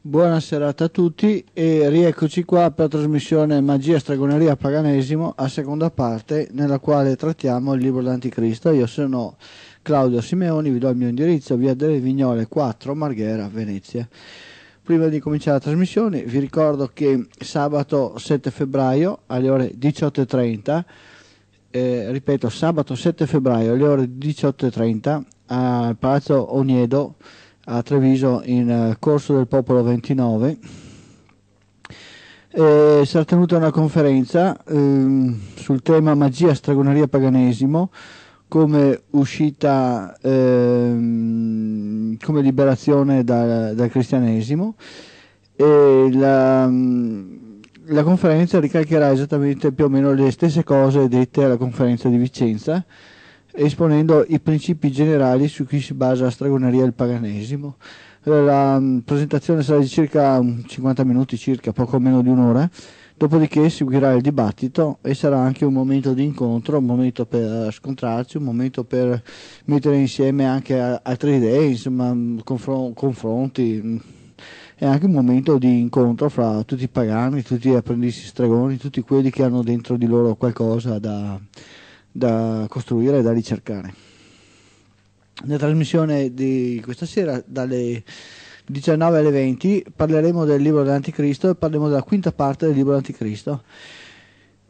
Buona serata a tutti e rieccoci qua per la trasmissione Magia, Stregoneria, Paganesimo a seconda parte nella quale trattiamo il libro dell'Anticristo. Io sono Claudio Simeoni, vi do il mio indirizzo, via delle Vignole 4, Marghera, Venezia. Prima di cominciare la trasmissione vi ricordo che sabato 7 febbraio alle ore 18.30, eh, ripeto sabato 7 febbraio alle ore 18.30 al Palazzo Oniedo a Treviso in uh, Corso del Popolo 29. Eh, sarà tenuta una conferenza ehm, sul tema magia, stregoneria, paganesimo come uscita, ehm, come liberazione dal, dal cristianesimo e la, la conferenza ricalcherà esattamente più o meno le stesse cose dette alla conferenza di Vicenza esponendo i principi generali su cui si basa la stregoneria e il paganesimo. La mm, presentazione sarà di circa 50 minuti, circa poco meno di un'ora, dopodiché seguirà il dibattito e sarà anche un momento di incontro, un momento per scontrarci, un momento per mettere insieme anche altre idee, insomma, confron- confronti è anche un momento di incontro fra tutti i pagani, tutti gli apprendisti stregoni, tutti quelli che hanno dentro di loro qualcosa da, da costruire e da ricercare. Nella trasmissione di questa sera, dalle 19 alle 20, parleremo del libro dell'Anticristo e parleremo della quinta parte del libro dell'Anticristo.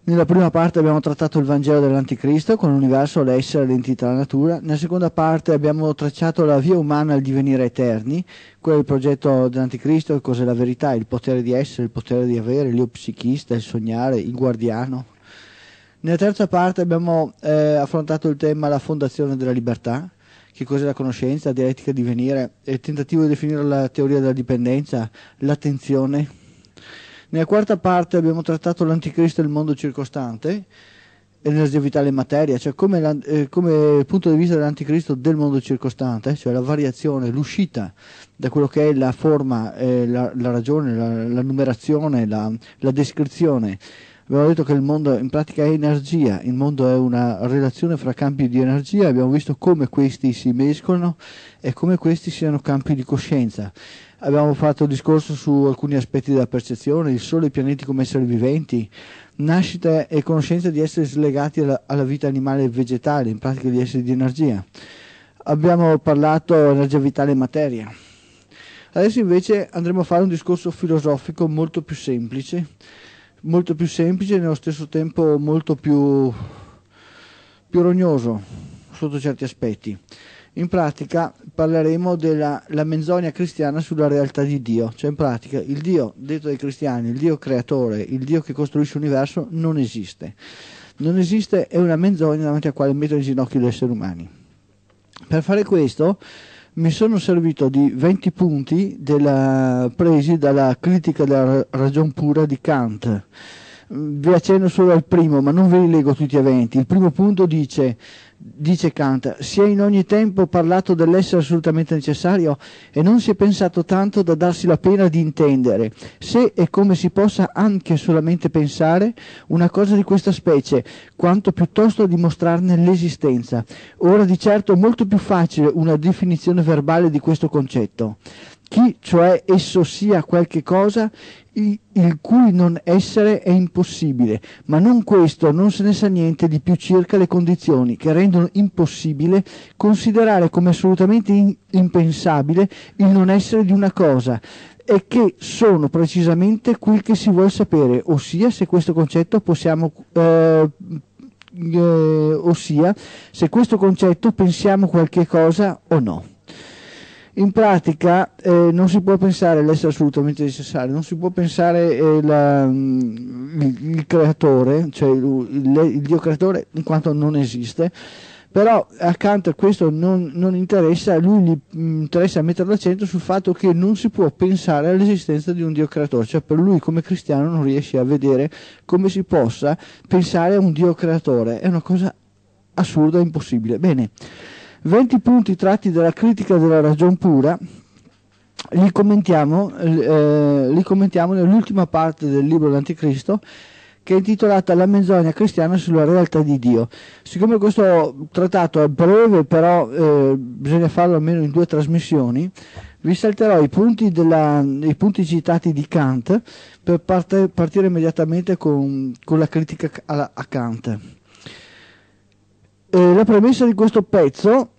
Nella prima parte abbiamo trattato il Vangelo dell'Anticristo con l'universo, l'essere, l'entità, la natura. Nella seconda parte abbiamo tracciato la via umana al divenire eterni, quello il progetto dell'Anticristo, cos'è la verità, il potere di essere, il potere di avere, l'io psichista, il sognare, il guardiano, nella terza parte abbiamo eh, affrontato il tema la fondazione della libertà, che cos'è la conoscenza, la dialettica di venire, il tentativo di definire la teoria della dipendenza, l'attenzione. Nella quarta parte abbiamo trattato l'anticristo e il mondo circostante, l'energia vitale in materia, cioè come, eh, come punto di vista dell'anticristo del mondo circostante, cioè la variazione, l'uscita da quello che è la forma, eh, la, la, ragione, la, la numerazione, la, la descrizione Abbiamo detto che il mondo in pratica è energia, il mondo è una relazione fra campi di energia, abbiamo visto come questi si mescolano e come questi siano campi di coscienza. Abbiamo fatto discorso su alcuni aspetti della percezione, il sole e i pianeti come esseri viventi, nascita e conoscenza di esseri slegati alla, alla vita animale e vegetale, in pratica di esseri di energia. Abbiamo parlato energia vitale e materia. Adesso invece andremo a fare un discorso filosofico molto più semplice molto più semplice e nello stesso tempo molto più, più rognoso sotto certi aspetti. In pratica parleremo della menzogna cristiana sulla realtà di Dio, cioè in pratica il Dio detto dai cristiani, il Dio creatore, il Dio che costruisce l'universo non esiste. Non esiste, è una menzogna davanti alla quale mettono in ginocchio gli esseri umani. Per fare questo mi sono servito di 20 punti della, presi dalla critica della ragion pura di Kant. Vi accenno solo al primo, ma non ve li leggo tutti a 20. Il primo punto dice dice Kant, si è in ogni tempo parlato dell'essere assolutamente necessario e non si è pensato tanto da darsi la pena di intendere se e come si possa anche solamente pensare una cosa di questa specie, quanto piuttosto dimostrarne l'esistenza. Ora di certo è molto più facile una definizione verbale di questo concetto. Chi cioè esso sia qualche cosa il cui non essere è impossibile, ma non questo, non se ne sa niente di più circa le condizioni che rendono impossibile considerare come assolutamente in, impensabile il non essere di una cosa e che sono precisamente quel che si vuole sapere, ossia se questo concetto possiamo eh, eh, ossia se questo concetto pensiamo qualche cosa o no in pratica eh, non si può pensare all'essere assolutamente necessario, non si può pensare eh, la, mm, il, il, creatore, cioè il, il, il, Dio creatore in quanto non esiste, però accanto a questo non, non interessa, lui gli mm, interessa mettere l'accento sul fatto che non si può pensare all'esistenza di un Dio creatore, cioè per lui come cristiano non riesce a vedere come si possa pensare a un Dio creatore, è una cosa assurda impossibile. Bene. 20 punti tratti dalla critica della ragion pura, li commentiamo, eh, li commentiamo nell'ultima parte del libro dell'Anticristo che è intitolata La menzogna cristiana sulla realtà di Dio. Siccome questo trattato è breve, però eh, bisogna farlo almeno in due trasmissioni, Vi salterò i punti, della, i punti citati di Kant per parte, partire immediatamente con, con la critica a, a Kant. Eh, la premessa di questo pezzo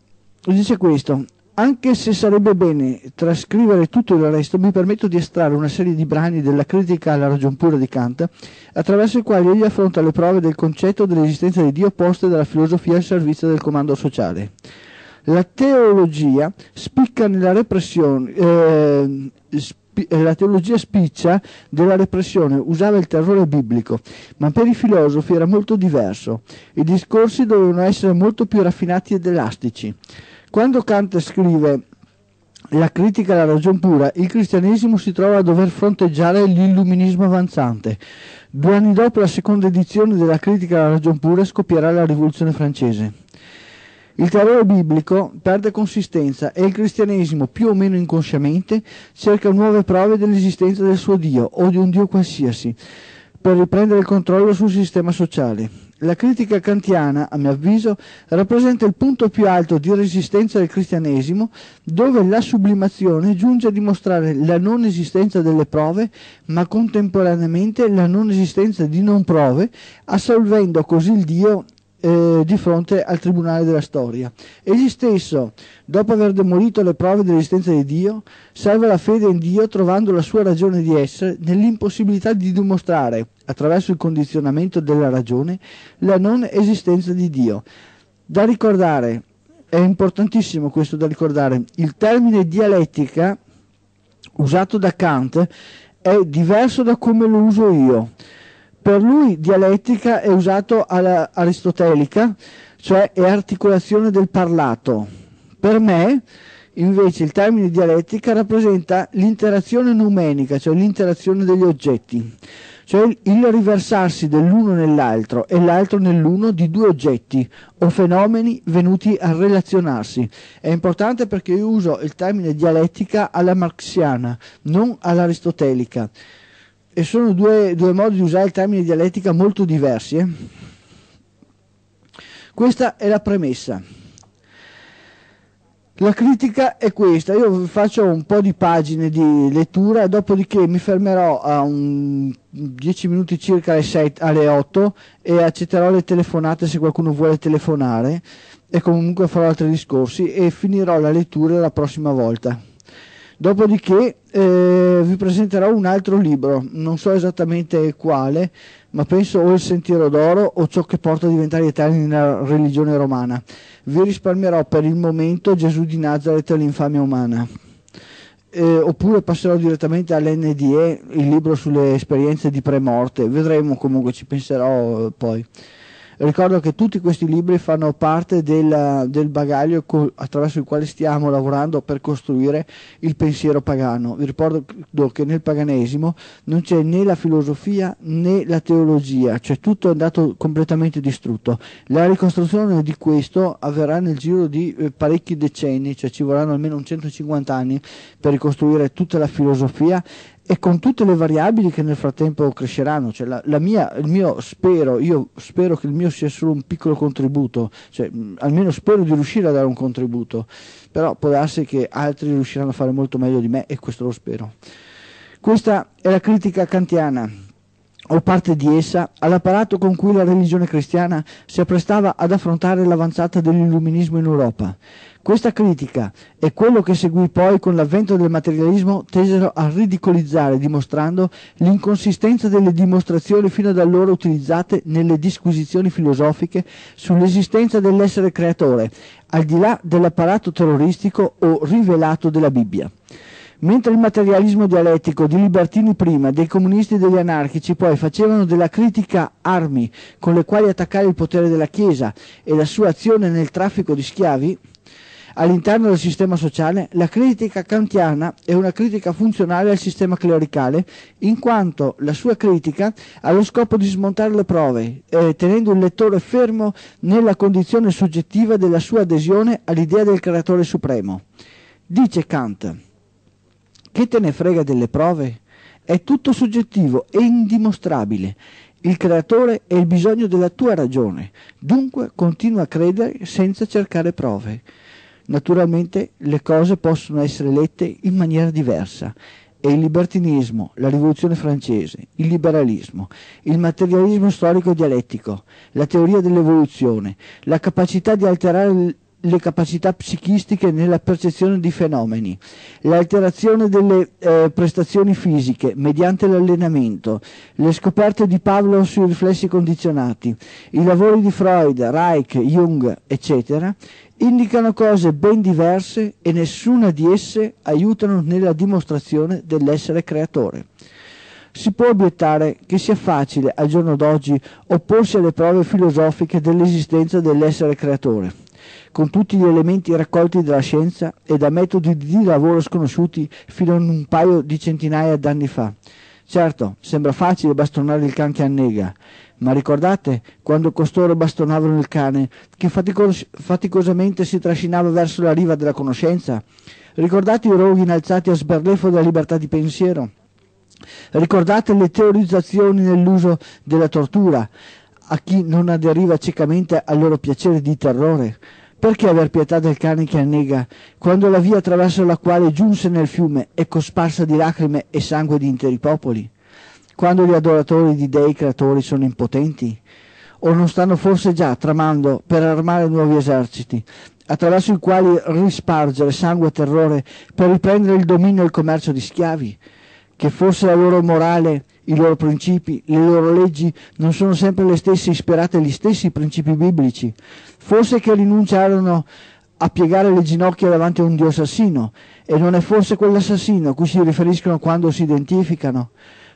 dice questo. Anche se sarebbe bene trascrivere tutto il resto, mi permetto di estrarre una serie di brani della critica alla ragion pura di Kant, attraverso i quali egli affronta le prove del concetto dell'esistenza di Dio poste dalla filosofia al servizio del comando sociale. La teologia spicca nella repressione, eh, la teologia spiccia della repressione, usava il terrore biblico, ma per i filosofi era molto diverso. I discorsi dovevano essere molto più raffinati ed elastici. Quando Kant scrive la critica alla ragion pura, il cristianesimo si trova a dover fronteggiare l'illuminismo avanzante. Due anni dopo la seconda edizione della critica alla ragion pura scoppierà la rivoluzione francese. Il terrore biblico perde consistenza e il cristianesimo, più o meno inconsciamente, cerca nuove prove dell'esistenza del suo Dio o di un Dio qualsiasi per riprendere il controllo sul sistema sociale. La critica kantiana, a mio avviso, rappresenta il punto più alto di resistenza del cristianesimo, dove la sublimazione giunge a dimostrare la non esistenza delle prove, ma contemporaneamente la non esistenza di non prove, assolvendo così il Dio eh, di fronte al tribunale della storia. Egli stesso, dopo aver demolito le prove dell'esistenza di Dio, salva la fede in Dio trovando la sua ragione di essere nell'impossibilità di dimostrare, attraverso il condizionamento della ragione, la non esistenza di Dio. Da ricordare, è importantissimo questo da ricordare, il termine dialettica usato da Kant è diverso da come lo uso io. Per lui dialettica è usato alla aristotelica, cioè è articolazione del parlato. Per me, invece, il termine dialettica rappresenta l'interazione numenica, cioè l'interazione degli oggetti, cioè il riversarsi dell'uno nell'altro e l'altro nell'uno di due oggetti o fenomeni venuti a relazionarsi. È importante perché io uso il termine dialettica alla marxiana, non all'aristotelica e sono due, due, modi di usare il termine dialettica molto diversi. Eh? Questa è la premessa. La critica è questa, io faccio un po' di pagine di lettura, dopodiché mi fermerò a 10 minuti circa alle, 6, alle 8 e accetterò le telefonate se qualcuno vuole telefonare e comunque farò altri discorsi e finirò la lettura la prossima volta. Dopodiché eh, vi presenterò un altro libro, non so esattamente quale, ma penso o Il Sentiero d'Oro o Ciò che porta a diventare eterni nella religione romana. Vi risparmierò per il momento Gesù di Nazareth e l'infamia umana. Eh, oppure passerò direttamente all'NDE, il libro sulle esperienze di premorte, vedremo comunque, ci penserò eh, poi. Ricordo che tutti questi libri fanno parte del, del bagaglio co- attraverso il quale stiamo lavorando per costruire il pensiero pagano. Vi ricordo che nel paganesimo non c'è né la filosofia né la teologia, cioè tutto è andato completamente distrutto. La ricostruzione di questo avverrà nel giro di eh, parecchi decenni, cioè ci vorranno almeno 150 anni per ricostruire tutta la filosofia e con tutte le variabili che nel frattempo cresceranno. Cioè la, la mia, mio spero, io spero che il mio sia solo un piccolo contributo, cioè, mh, almeno spero di riuscire a dare un contributo, però può darsi che altri riusciranno a fare molto meglio di me e questo lo spero. Questa è la critica kantiana o parte di essa, all'apparato con cui la religione cristiana si apprestava ad affrontare l'avanzata dell'illuminismo in Europa. Questa critica e quello che seguì poi con l'avvento del materialismo tesero a ridicolizzare dimostrando l'inconsistenza delle dimostrazioni fino ad allora utilizzate nelle disquisizioni filosofiche sull'esistenza dell'essere creatore, al di là dell'apparato terroristico o rivelato della Bibbia. Mentre il materialismo dialettico di libertini prima, dei comunisti e degli anarchici poi facevano della critica armi con le quali attaccare il potere della Chiesa e la sua azione nel traffico di schiavi, all'interno del sistema sociale, la critica kantiana è una critica funzionale al sistema clericale, in quanto la sua critica ha lo scopo di smontare le prove, eh, tenendo il lettore fermo nella condizione soggettiva della sua adesione all'idea del creatore supremo. Dice Kant, che te ne frega delle prove? È tutto soggettivo e indimostrabile. Il creatore è il bisogno della tua ragione, dunque continua a credere senza cercare prove. Naturalmente le cose possono essere lette in maniera diversa. E il libertinismo, la rivoluzione francese, il liberalismo, il materialismo storico dialettico, la teoria dell'evoluzione, la capacità di alterare le capacità psichistiche nella percezione di fenomeni, l'alterazione delle eh, prestazioni fisiche mediante l'allenamento, le scoperte di Pavlov sui riflessi condizionati, i lavori di Freud, Reich, Jung, eccetera, indicano cose ben diverse e nessuna di esse aiutano nella dimostrazione dell'essere creatore. Si può obiettare che sia facile al giorno d'oggi opporsi alle prove filosofiche dell'esistenza dell'essere creatore con tutti gli elementi raccolti dalla scienza e da metodi di lavoro sconosciuti fino a un paio di centinaia d'anni fa. Certo, sembra facile bastonare il can che annega, ma ricordate quando costoro bastonavano il cane che faticos- faticosamente si trascinava verso la riva della conoscenza? Ricordate i roghi innalzati a sberleffo della libertà di pensiero? Ricordate le teorizzazioni nell'uso della tortura a chi non aderiva ciecamente al loro piacere di terrore? Perché aver pietà del cane che annega, quando la via attraverso la quale giunse nel fiume è cosparsa di lacrime e sangue di interi popoli? Quando gli adoratori di dei creatori sono impotenti? O non stanno forse già tramando per armare nuovi eserciti, attraverso i quali rispargere sangue e terrore per riprendere il dominio e il commercio di schiavi? Che forse la loro morale i loro principi, le loro leggi non sono sempre le stesse ispirate agli stessi principi biblici. Forse che rinunciarono a piegare le ginocchia davanti a un dio assassino e non è forse quell'assassino a cui si riferiscono quando si identificano.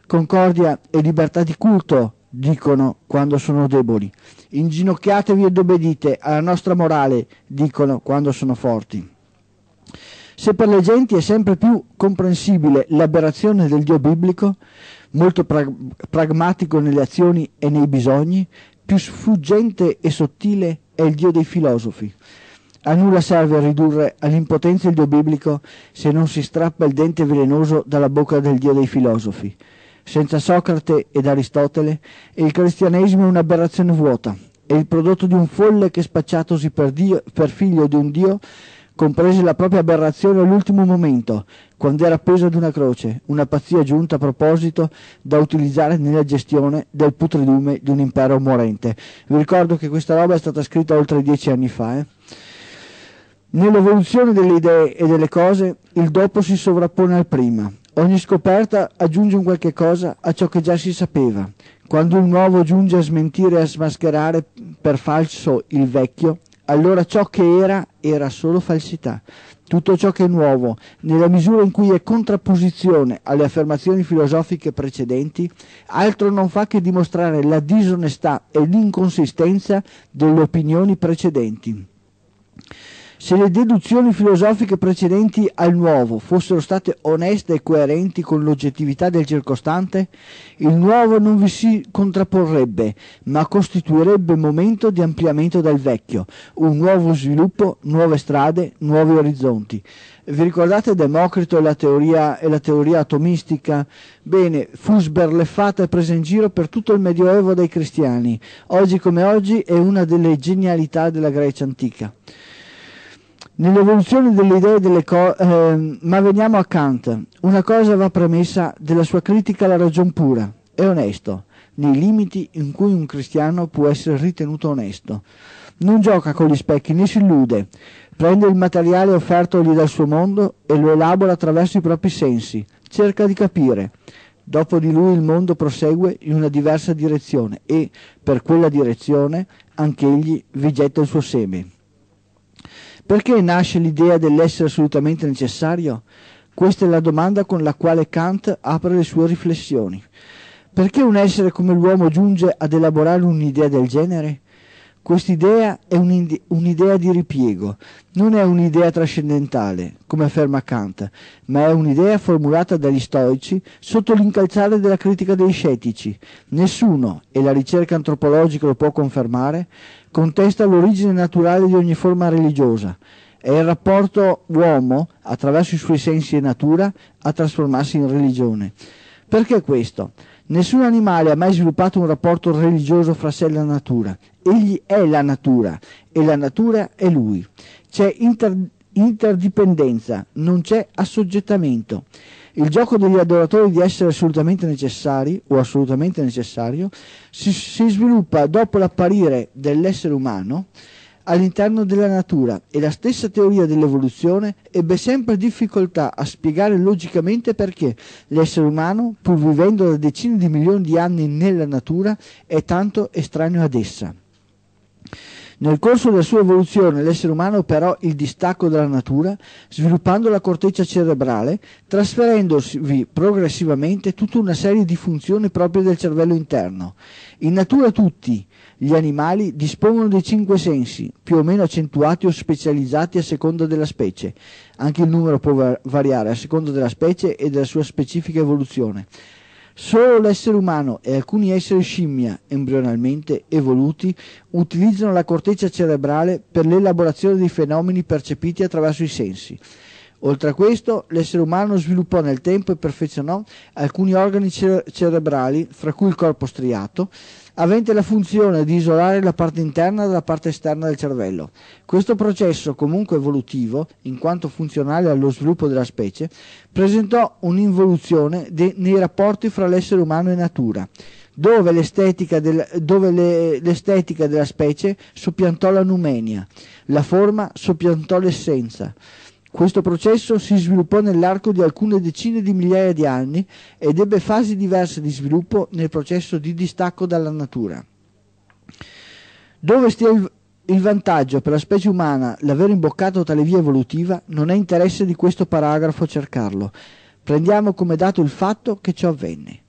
Concordia e libertà di culto dicono quando sono deboli. Inginocchiatevi ed obbedite alla nostra morale, dicono quando sono forti. Se per le genti è sempre più comprensibile l'aberrazione del Dio biblico, molto prag- pragmatico nelle azioni e nei bisogni, più sfuggente e sottile è il Dio dei filosofi. A nulla serve ridurre all'impotenza il Dio biblico se non si strappa il dente velenoso dalla bocca del Dio dei filosofi. Senza Socrate ed Aristotele il cristianesimo è un'aberrazione vuota, è il prodotto di un folle che spacciatosi per, Dio, per figlio di un Dio comprese la propria aberrazione all'ultimo momento, quando era appeso ad una croce, una pazzia giunta a proposito da utilizzare nella gestione del putridume di un impero morente. Vi ricordo che questa roba è stata scritta oltre dieci anni fa. Eh? Nell'evoluzione delle idee e delle cose, il dopo si sovrappone al prima. Ogni scoperta aggiunge un qualche cosa a ciò che già si sapeva. Quando il nuovo giunge a smentire e a smascherare per falso il vecchio, allora ciò che era era solo falsità. Tutto ciò che è nuovo, nella misura in cui è contrapposizione alle affermazioni filosofiche precedenti, altro non fa che dimostrare la disonestà e l'inconsistenza delle opinioni precedenti. Se le deduzioni filosofiche precedenti al nuovo fossero state oneste e coerenti con l'oggettività del circostante, il nuovo non vi si contrapporrebbe, ma costituirebbe momento di ampliamento del vecchio, un nuovo sviluppo, nuove strade, nuovi orizzonti. Vi ricordate Democrito e la teoria, e la teoria atomistica? Bene, fu sberleffata e presa in giro per tutto il Medioevo dai cristiani. Oggi come oggi è una delle genialità della Grecia antica. Nell'evoluzione delle idee delle cose, eh, ma veniamo a Kant. Una cosa va premessa della sua critica alla ragion pura. È onesto, nei limiti in cui un cristiano può essere ritenuto onesto. Non gioca con gli specchi né si illude. Prende il materiale offertogli dal suo mondo e lo elabora attraverso i propri sensi. Cerca di capire. Dopo di lui il mondo prosegue in una diversa direzione e, per quella direzione, anch'egli vi getta il suo seme. Perché nasce l'idea dell'essere assolutamente necessario? Questa è la domanda con la quale Kant apre le sue riflessioni. Perché un essere come l'uomo giunge ad elaborare un'idea del genere? Quest'idea è un'idea di ripiego, non è un'idea trascendentale, come afferma Kant, ma è un'idea formulata dagli stoici sotto l'incalzare della critica dei scettici. Nessuno, e la ricerca antropologica lo può confermare, contesta l'origine naturale di ogni forma religiosa. È il rapporto uomo, attraverso i suoi sensi e natura, a trasformarsi in religione. Perché questo? Nessun animale ha mai sviluppato un rapporto religioso fra sé e la natura. Egli è la natura e la natura è lui. C'è inter- interdipendenza, non c'è assoggettamento. Il gioco degli adoratori di essere assolutamente necessari o assolutamente necessario si, si sviluppa dopo l'apparire dell'essere umano all'interno della natura e la stessa teoria dell'evoluzione ebbe sempre difficoltà a spiegare logicamente perché l'essere umano, pur vivendo da decine di milioni di anni nella natura, è tanto estraneo ad essa. Nel corso della sua evoluzione l'essere umano operò il distacco dalla natura, sviluppando la corteccia cerebrale, trasferendosi progressivamente tutta una serie di funzioni proprie del cervello interno. In natura tutti gli animali dispongono di cinque sensi, più o meno accentuati o specializzati a seconda della specie. Anche il numero può variare a seconda della specie e della sua specifica evoluzione. Solo l'essere umano e alcuni esseri scimmia embrionalmente evoluti utilizzano la corteccia cerebrale per l'elaborazione dei fenomeni percepiti attraverso i sensi. Oltre a questo, l'essere umano sviluppò nel tempo e perfezionò alcuni organi cere- cerebrali, fra cui il corpo striato, avente la funzione di isolare la parte interna dalla parte esterna del cervello. Questo processo, comunque evolutivo, in quanto funzionale allo sviluppo della specie, presentò un'involuzione de- nei rapporti fra l'essere umano e natura, dove l'estetica, del, dove le, l'estetica della specie soppiantò la numenia, la forma soppiantò l'essenza. Questo processo si sviluppò nell'arco di alcune decine di migliaia di anni ed ebbe fasi diverse di sviluppo nel processo di distacco dalla natura. Dove stia il, il vantaggio per la specie umana l'aver imboccato tale via evolutiva non è interesse di questo paragrafo cercarlo. Prendiamo come dato il fatto che ciò avvenne.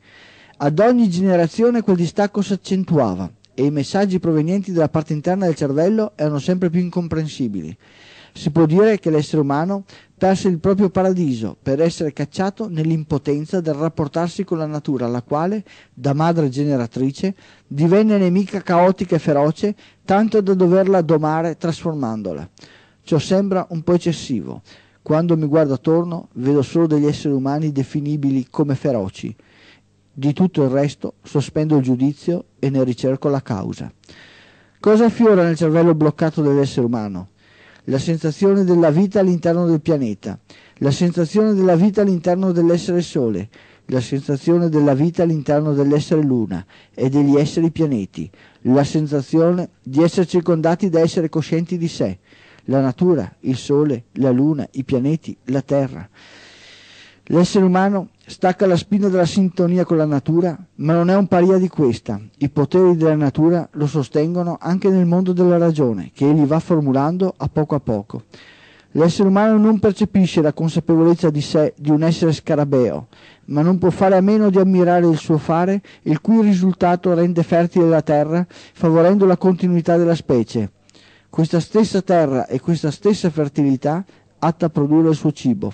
Ad ogni generazione quel distacco si accentuava e i messaggi provenienti dalla parte interna del cervello erano sempre più incomprensibili. Si può dire che l'essere umano perse il proprio paradiso per essere cacciato nell'impotenza del rapportarsi con la natura, la quale, da madre generatrice, divenne nemica caotica e feroce, tanto da doverla domare trasformandola. Ciò sembra un po' eccessivo. Quando mi guardo attorno, vedo solo degli esseri umani definibili come feroci. Di tutto il resto sospendo il giudizio e ne ricerco la causa. Cosa affiora nel cervello bloccato dell'essere umano? La sensazione della vita all'interno del pianeta, la sensazione della vita all'interno dell'essere Sole, la sensazione della vita all'interno dell'essere Luna e degli esseri pianeti, la sensazione di essere circondati da essere coscienti di sé, la natura, il Sole, la Luna, i pianeti, la Terra. L'essere umano stacca la spina della sintonia con la natura, ma non è un paria di questa. I poteri della natura lo sostengono anche nel mondo della ragione, che egli va formulando a poco a poco. L'essere umano non percepisce la consapevolezza di sé di un essere scarabeo, ma non può fare a meno di ammirare il suo fare, il cui risultato rende fertile la terra, favorendo la continuità della specie. Questa stessa terra e questa stessa fertilità atta a produrre il suo cibo.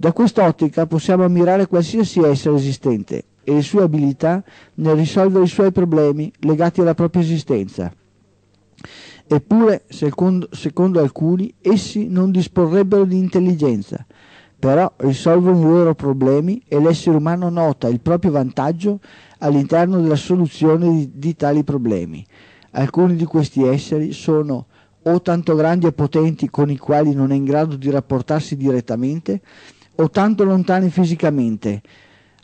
Da quest'ottica possiamo ammirare qualsiasi essere esistente e le sue abilità nel risolvere i suoi problemi legati alla propria esistenza. Eppure, secondo, secondo alcuni, essi non disporrebbero di intelligenza, però risolvono i loro problemi e l'essere umano nota il proprio vantaggio all'interno della soluzione di, di tali problemi. Alcuni di questi esseri sono o tanto grandi e potenti con i quali non è in grado di rapportarsi direttamente, o tanto lontani fisicamente,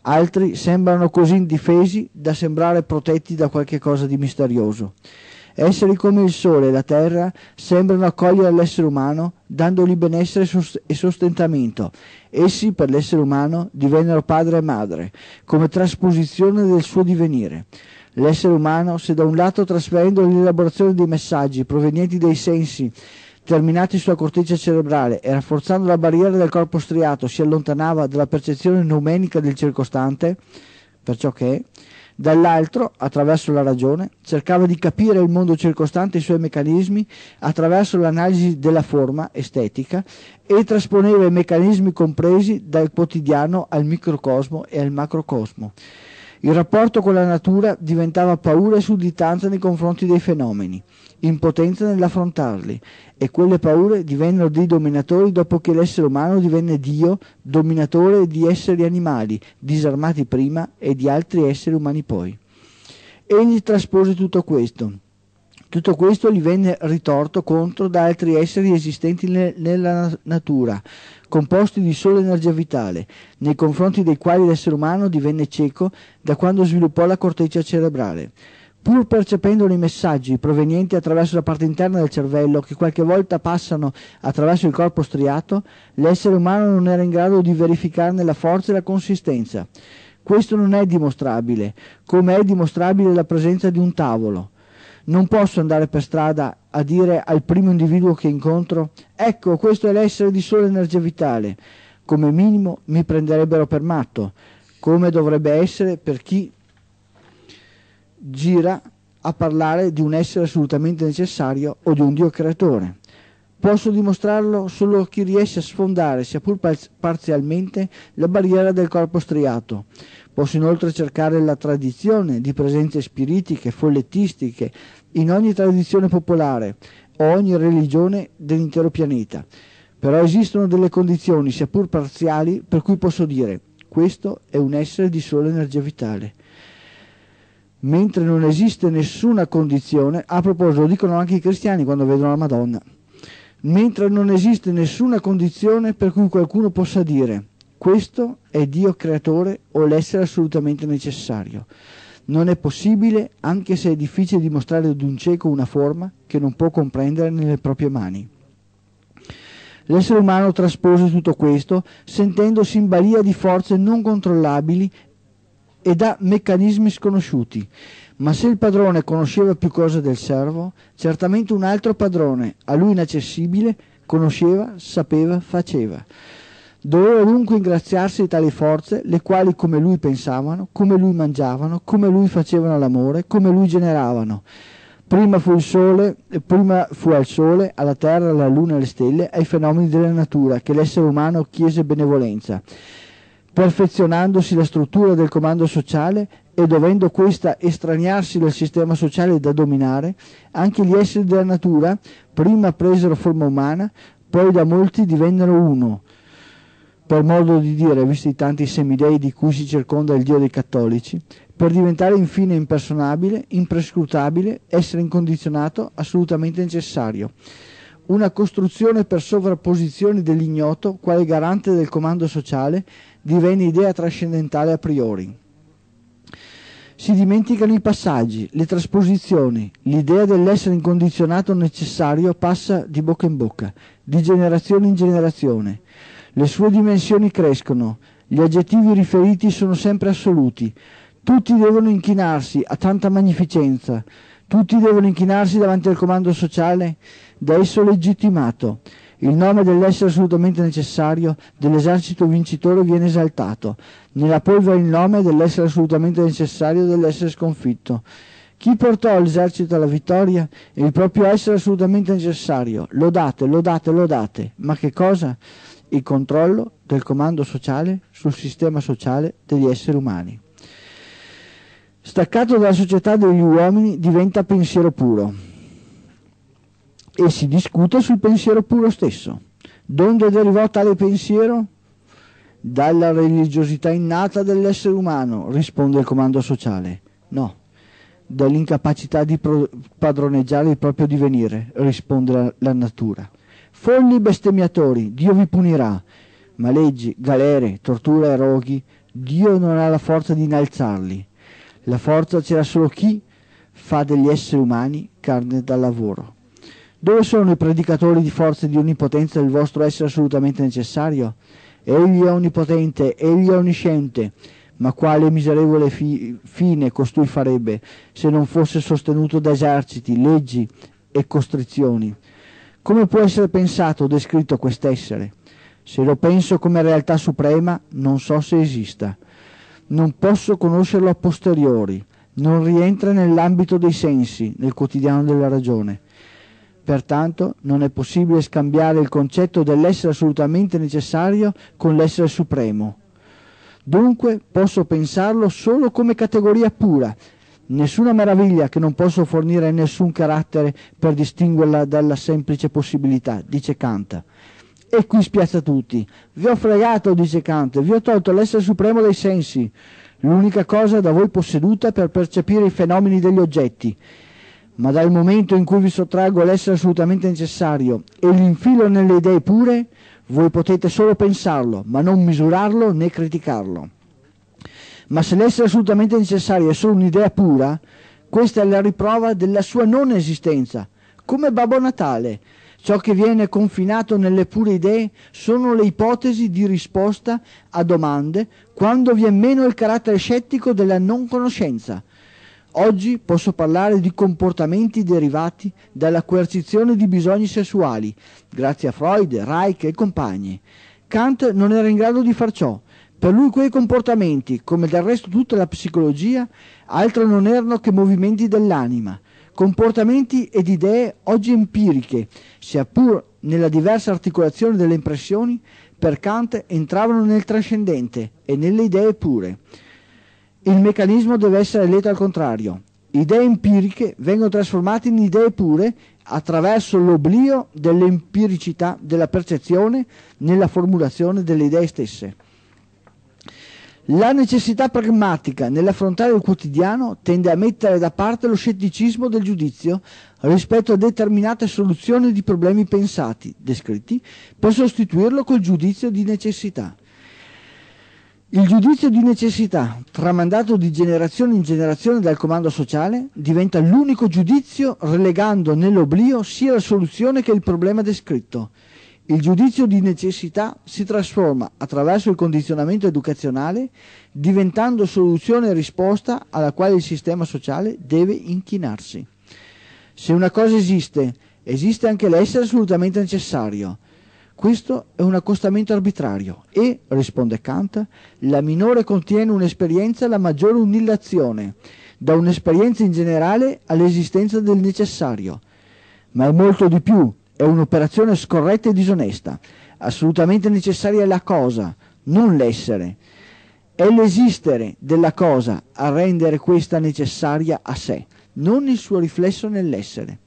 altri sembrano così indifesi da sembrare protetti da qualche cosa di misterioso. Esseri come il sole e la terra sembrano accogliere l'essere umano dandogli benessere e sostentamento. Essi per l'essere umano divennero padre e madre, come trasposizione del suo divenire. L'essere umano, se da un lato trasferendo l'elaborazione dei messaggi provenienti dai sensi terminati sulla corteccia cerebrale e rafforzando la barriera del corpo striato si allontanava dalla percezione numenica del circostante, perciò che, dall'altro, attraverso la ragione, cercava di capire il mondo circostante e i suoi meccanismi attraverso l'analisi della forma estetica e trasponeva i meccanismi compresi dal quotidiano al microcosmo e al macrocosmo. Il rapporto con la natura diventava paura e sudditanza nei confronti dei fenomeni, impotenza nell'affrontarli, e quelle paure divennero dei dominatori dopo che l'essere umano divenne Dio, dominatore di esseri animali, disarmati prima, e di altri esseri umani poi. Egli traspose tutto questo, Tutto questo gli venne ritorto contro da altri esseri esistenti ne- nella natura, composti di sola energia vitale, nei confronti dei quali l'essere umano divenne cieco da quando sviluppò la corteccia cerebrale. Pur percependo i messaggi provenienti attraverso la parte interna del cervello che qualche volta passano attraverso il corpo striato, l'essere umano non era in grado di verificarne la forza e la consistenza. Questo non è dimostrabile, come è dimostrabile la presenza di un tavolo. Non posso andare per strada a dire al primo individuo che incontro ecco, questo è l'essere di sola energia vitale. Come minimo mi prenderebbero per matto, come dovrebbe essere per chi gira a parlare di un essere assolutamente necessario o di un Dio creatore. Posso dimostrarlo solo chi riesce a sfondare, sia pur parzialmente, la barriera del corpo striato. Posso inoltre cercare la tradizione di presenze spiritiche, follettistiche, in ogni tradizione popolare o ogni religione dell'intero pianeta. Però esistono delle condizioni, sia pur parziali, per cui posso dire questo è un essere di sola energia vitale mentre non esiste nessuna condizione, a proposito lo dicono anche i cristiani quando vedono la Madonna, mentre non esiste nessuna condizione per cui qualcuno possa dire questo è Dio creatore o l'essere assolutamente necessario. Non è possibile, anche se è difficile dimostrare ad un cieco una forma che non può comprendere nelle proprie mani. L'essere umano traspose tutto questo sentendosi in balia di forze non controllabili e da meccanismi sconosciuti. Ma se il padrone conosceva più cose del servo, certamente un altro padrone, a lui inaccessibile, conosceva, sapeva, faceva. Doveva dunque ingraziarsi di tali forze, le quali come lui pensavano, come lui mangiavano, come lui facevano l'amore, come lui generavano. Prima fu, il sole, prima fu al sole, alla terra, alla luna alle stelle, ai fenomeni della natura, che l'essere umano chiese benevolenza perfezionandosi la struttura del comando sociale e dovendo questa estraniarsi dal sistema sociale da dominare, anche gli esseri della natura prima presero forma umana, poi da molti divennero uno, per modo di dire, visti i tanti semidei di cui si circonda il Dio dei cattolici, per diventare infine impersonabile, imprescrutabile, essere incondizionato, assolutamente necessario una costruzione per sovrapposizioni dell'ignoto quale garante del comando sociale divenne idea trascendentale a priori. Si dimenticano i passaggi, le trasposizioni, l'idea dell'essere incondizionato necessario passa di bocca in bocca, di generazione in generazione. Le sue dimensioni crescono, gli aggettivi riferiti sono sempre assoluti, tutti devono inchinarsi a tanta magnificenza, tutti devono inchinarsi davanti al comando sociale da esso legittimato. Il nome dell'essere assolutamente necessario dell'esercito vincitore viene esaltato. Nella polvere il nome dell'essere assolutamente necessario dell'essere sconfitto. Chi portò l'esercito alla vittoria? Il proprio essere assolutamente necessario. Lodate, lodate, lodate. Ma che cosa? Il controllo del comando sociale sul sistema sociale degli esseri umani. Staccato dalla società degli uomini diventa pensiero puro e si discute sul pensiero puro stesso. Donde derivò tale pensiero? Dalla religiosità innata dell'essere umano, risponde il comando sociale. No, dall'incapacità di padroneggiare il proprio divenire, risponde la, la natura. Folli bestemmiatori, Dio vi punirà, ma leggi, galere, torture e roghi, Dio non ha la forza di innalzarli. La forza c'era solo chi fa degli esseri umani carne da lavoro. Dove sono i predicatori di forza e di onnipotenza del vostro essere assolutamente necessario? Egli è onnipotente, egli è onnisciente, ma quale miserevole fi- fine costui farebbe se non fosse sostenuto da eserciti, leggi e costrizioni? Come può essere pensato o descritto quest'essere? Se lo penso come realtà suprema, non so se esista. Non posso conoscerlo a posteriori, non rientra nell'ambito dei sensi, nel quotidiano della ragione. Pertanto non è possibile scambiare il concetto dell'essere assolutamente necessario con l'essere supremo. Dunque posso pensarlo solo come categoria pura. Nessuna meraviglia che non posso fornire nessun carattere per distinguerla dalla semplice possibilità, dice Kant. E qui spiazza tutti. Vi ho fregato, dice Kant, vi ho tolto l'essere supremo dai sensi, l'unica cosa da voi posseduta per percepire i fenomeni degli oggetti ma dal momento in cui vi sottraggo l'essere assolutamente necessario e l'infilo nelle idee pure, voi potete solo pensarlo, ma non misurarlo né criticarlo. Ma se l'essere assolutamente necessario è solo un'idea pura, questa è la riprova della sua non esistenza, come Babbo Natale. Ciò che viene confinato nelle pure idee sono le ipotesi di risposta a domande quando vi è meno il carattere scettico della non conoscenza. Oggi posso parlare di comportamenti derivati dalla coercizione di bisogni sessuali, grazie a Freud, Reich e compagni. Kant non era in grado di far ciò. Per lui quei comportamenti, come del resto tutta la psicologia, altro non erano che movimenti dell'anima, comportamenti ed idee oggi empiriche, sia pur nella diversa articolazione delle impressioni, per Kant entravano nel trascendente e nelle idee pure. Il meccanismo deve essere letto al contrario. Idee empiriche vengono trasformate in idee pure attraverso l'oblio dell'empiricità della percezione nella formulazione delle idee stesse. La necessità pragmatica nell'affrontare il quotidiano tende a mettere da parte lo scetticismo del giudizio rispetto a determinate soluzioni di problemi pensati, descritti, per sostituirlo col giudizio di necessità. Il giudizio di necessità, tramandato di generazione in generazione dal comando sociale, diventa l'unico giudizio relegando nell'oblio sia la soluzione che il problema descritto. Il giudizio di necessità si trasforma attraverso il condizionamento educazionale, diventando soluzione e risposta alla quale il sistema sociale deve inchinarsi. Se una cosa esiste, esiste anche l'essere assolutamente necessario. Questo è un accostamento arbitrario e, risponde Kant, la minore contiene un'esperienza, la maggiore un'illazione, da un'esperienza in generale all'esistenza del necessario. Ma è molto di più, è un'operazione scorretta e disonesta. Assolutamente necessaria è la cosa, non l'essere. È l'esistere della cosa a rendere questa necessaria a sé, non il suo riflesso nell'essere.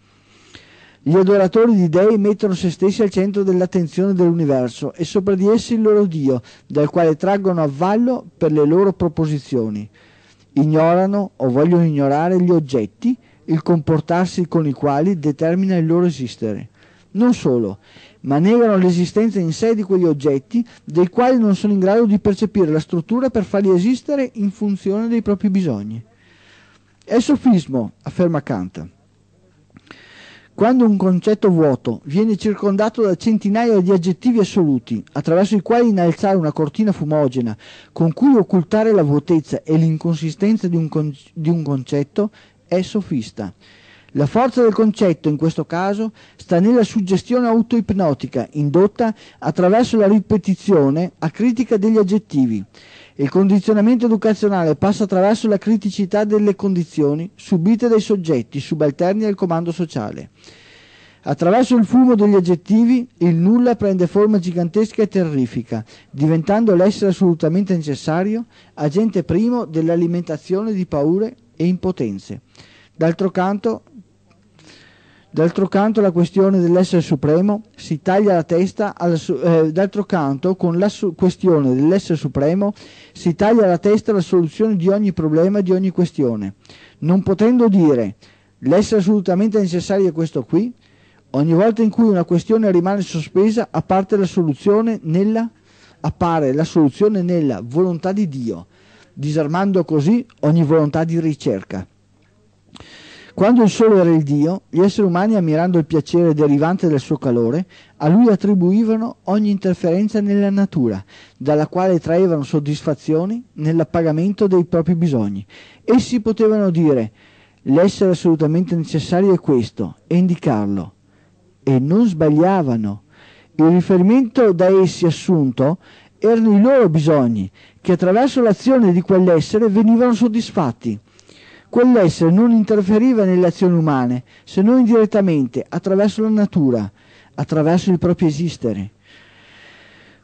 Gli adoratori di dei mettono se stessi al centro dell'attenzione dell'universo e sopra di essi il loro Dio, dal quale traggono avvallo per le loro proposizioni. Ignorano o vogliono ignorare gli oggetti, il comportarsi con i quali determina il loro esistere. Non solo, ma negano l'esistenza in sé di quegli oggetti dei quali non sono in grado di percepire la struttura per farli esistere in funzione dei propri bisogni. È sofismo, afferma Kant. Quando un concetto vuoto viene circondato da centinaia di aggettivi assoluti, attraverso i quali innalzare una cortina fumogena con cui occultare la vuotezza e l'inconsistenza di un, con- di un concetto, è sofista. La forza del concetto in questo caso sta nella suggestione autoipnotica indotta attraverso la ripetizione a critica degli aggettivi. Il condizionamento educazionale passa attraverso la criticità delle condizioni subite dai soggetti subalterni al comando sociale. Attraverso il fumo degli aggettivi il nulla prende forma gigantesca e terrifica, diventando l'essere assolutamente necessario agente primo dell'alimentazione di paure e impotenze. D'altro canto, D'altro canto la questione dell'essere supremo si taglia la testa alla, eh, d'altro canto con la questione dell'essere supremo si taglia la testa alla soluzione di ogni problema di ogni questione. Non potendo dire l'essere assolutamente necessario è questo qui, ogni volta in cui una questione rimane sospesa appare la soluzione nella, appare la soluzione nella volontà di Dio, disarmando così ogni volontà di ricerca. Quando il sole era il Dio, gli esseri umani, ammirando il piacere derivante dal suo calore, a lui attribuivano ogni interferenza nella natura, dalla quale traevano soddisfazioni nell'appagamento dei propri bisogni. Essi potevano dire l'essere assolutamente necessario è questo e indicarlo. E non sbagliavano. Il riferimento da essi assunto erano i loro bisogni, che attraverso l'azione di quell'essere venivano soddisfatti Quell'essere non interferiva nelle azioni umane, se non indirettamente, attraverso la natura, attraverso il proprio esistere.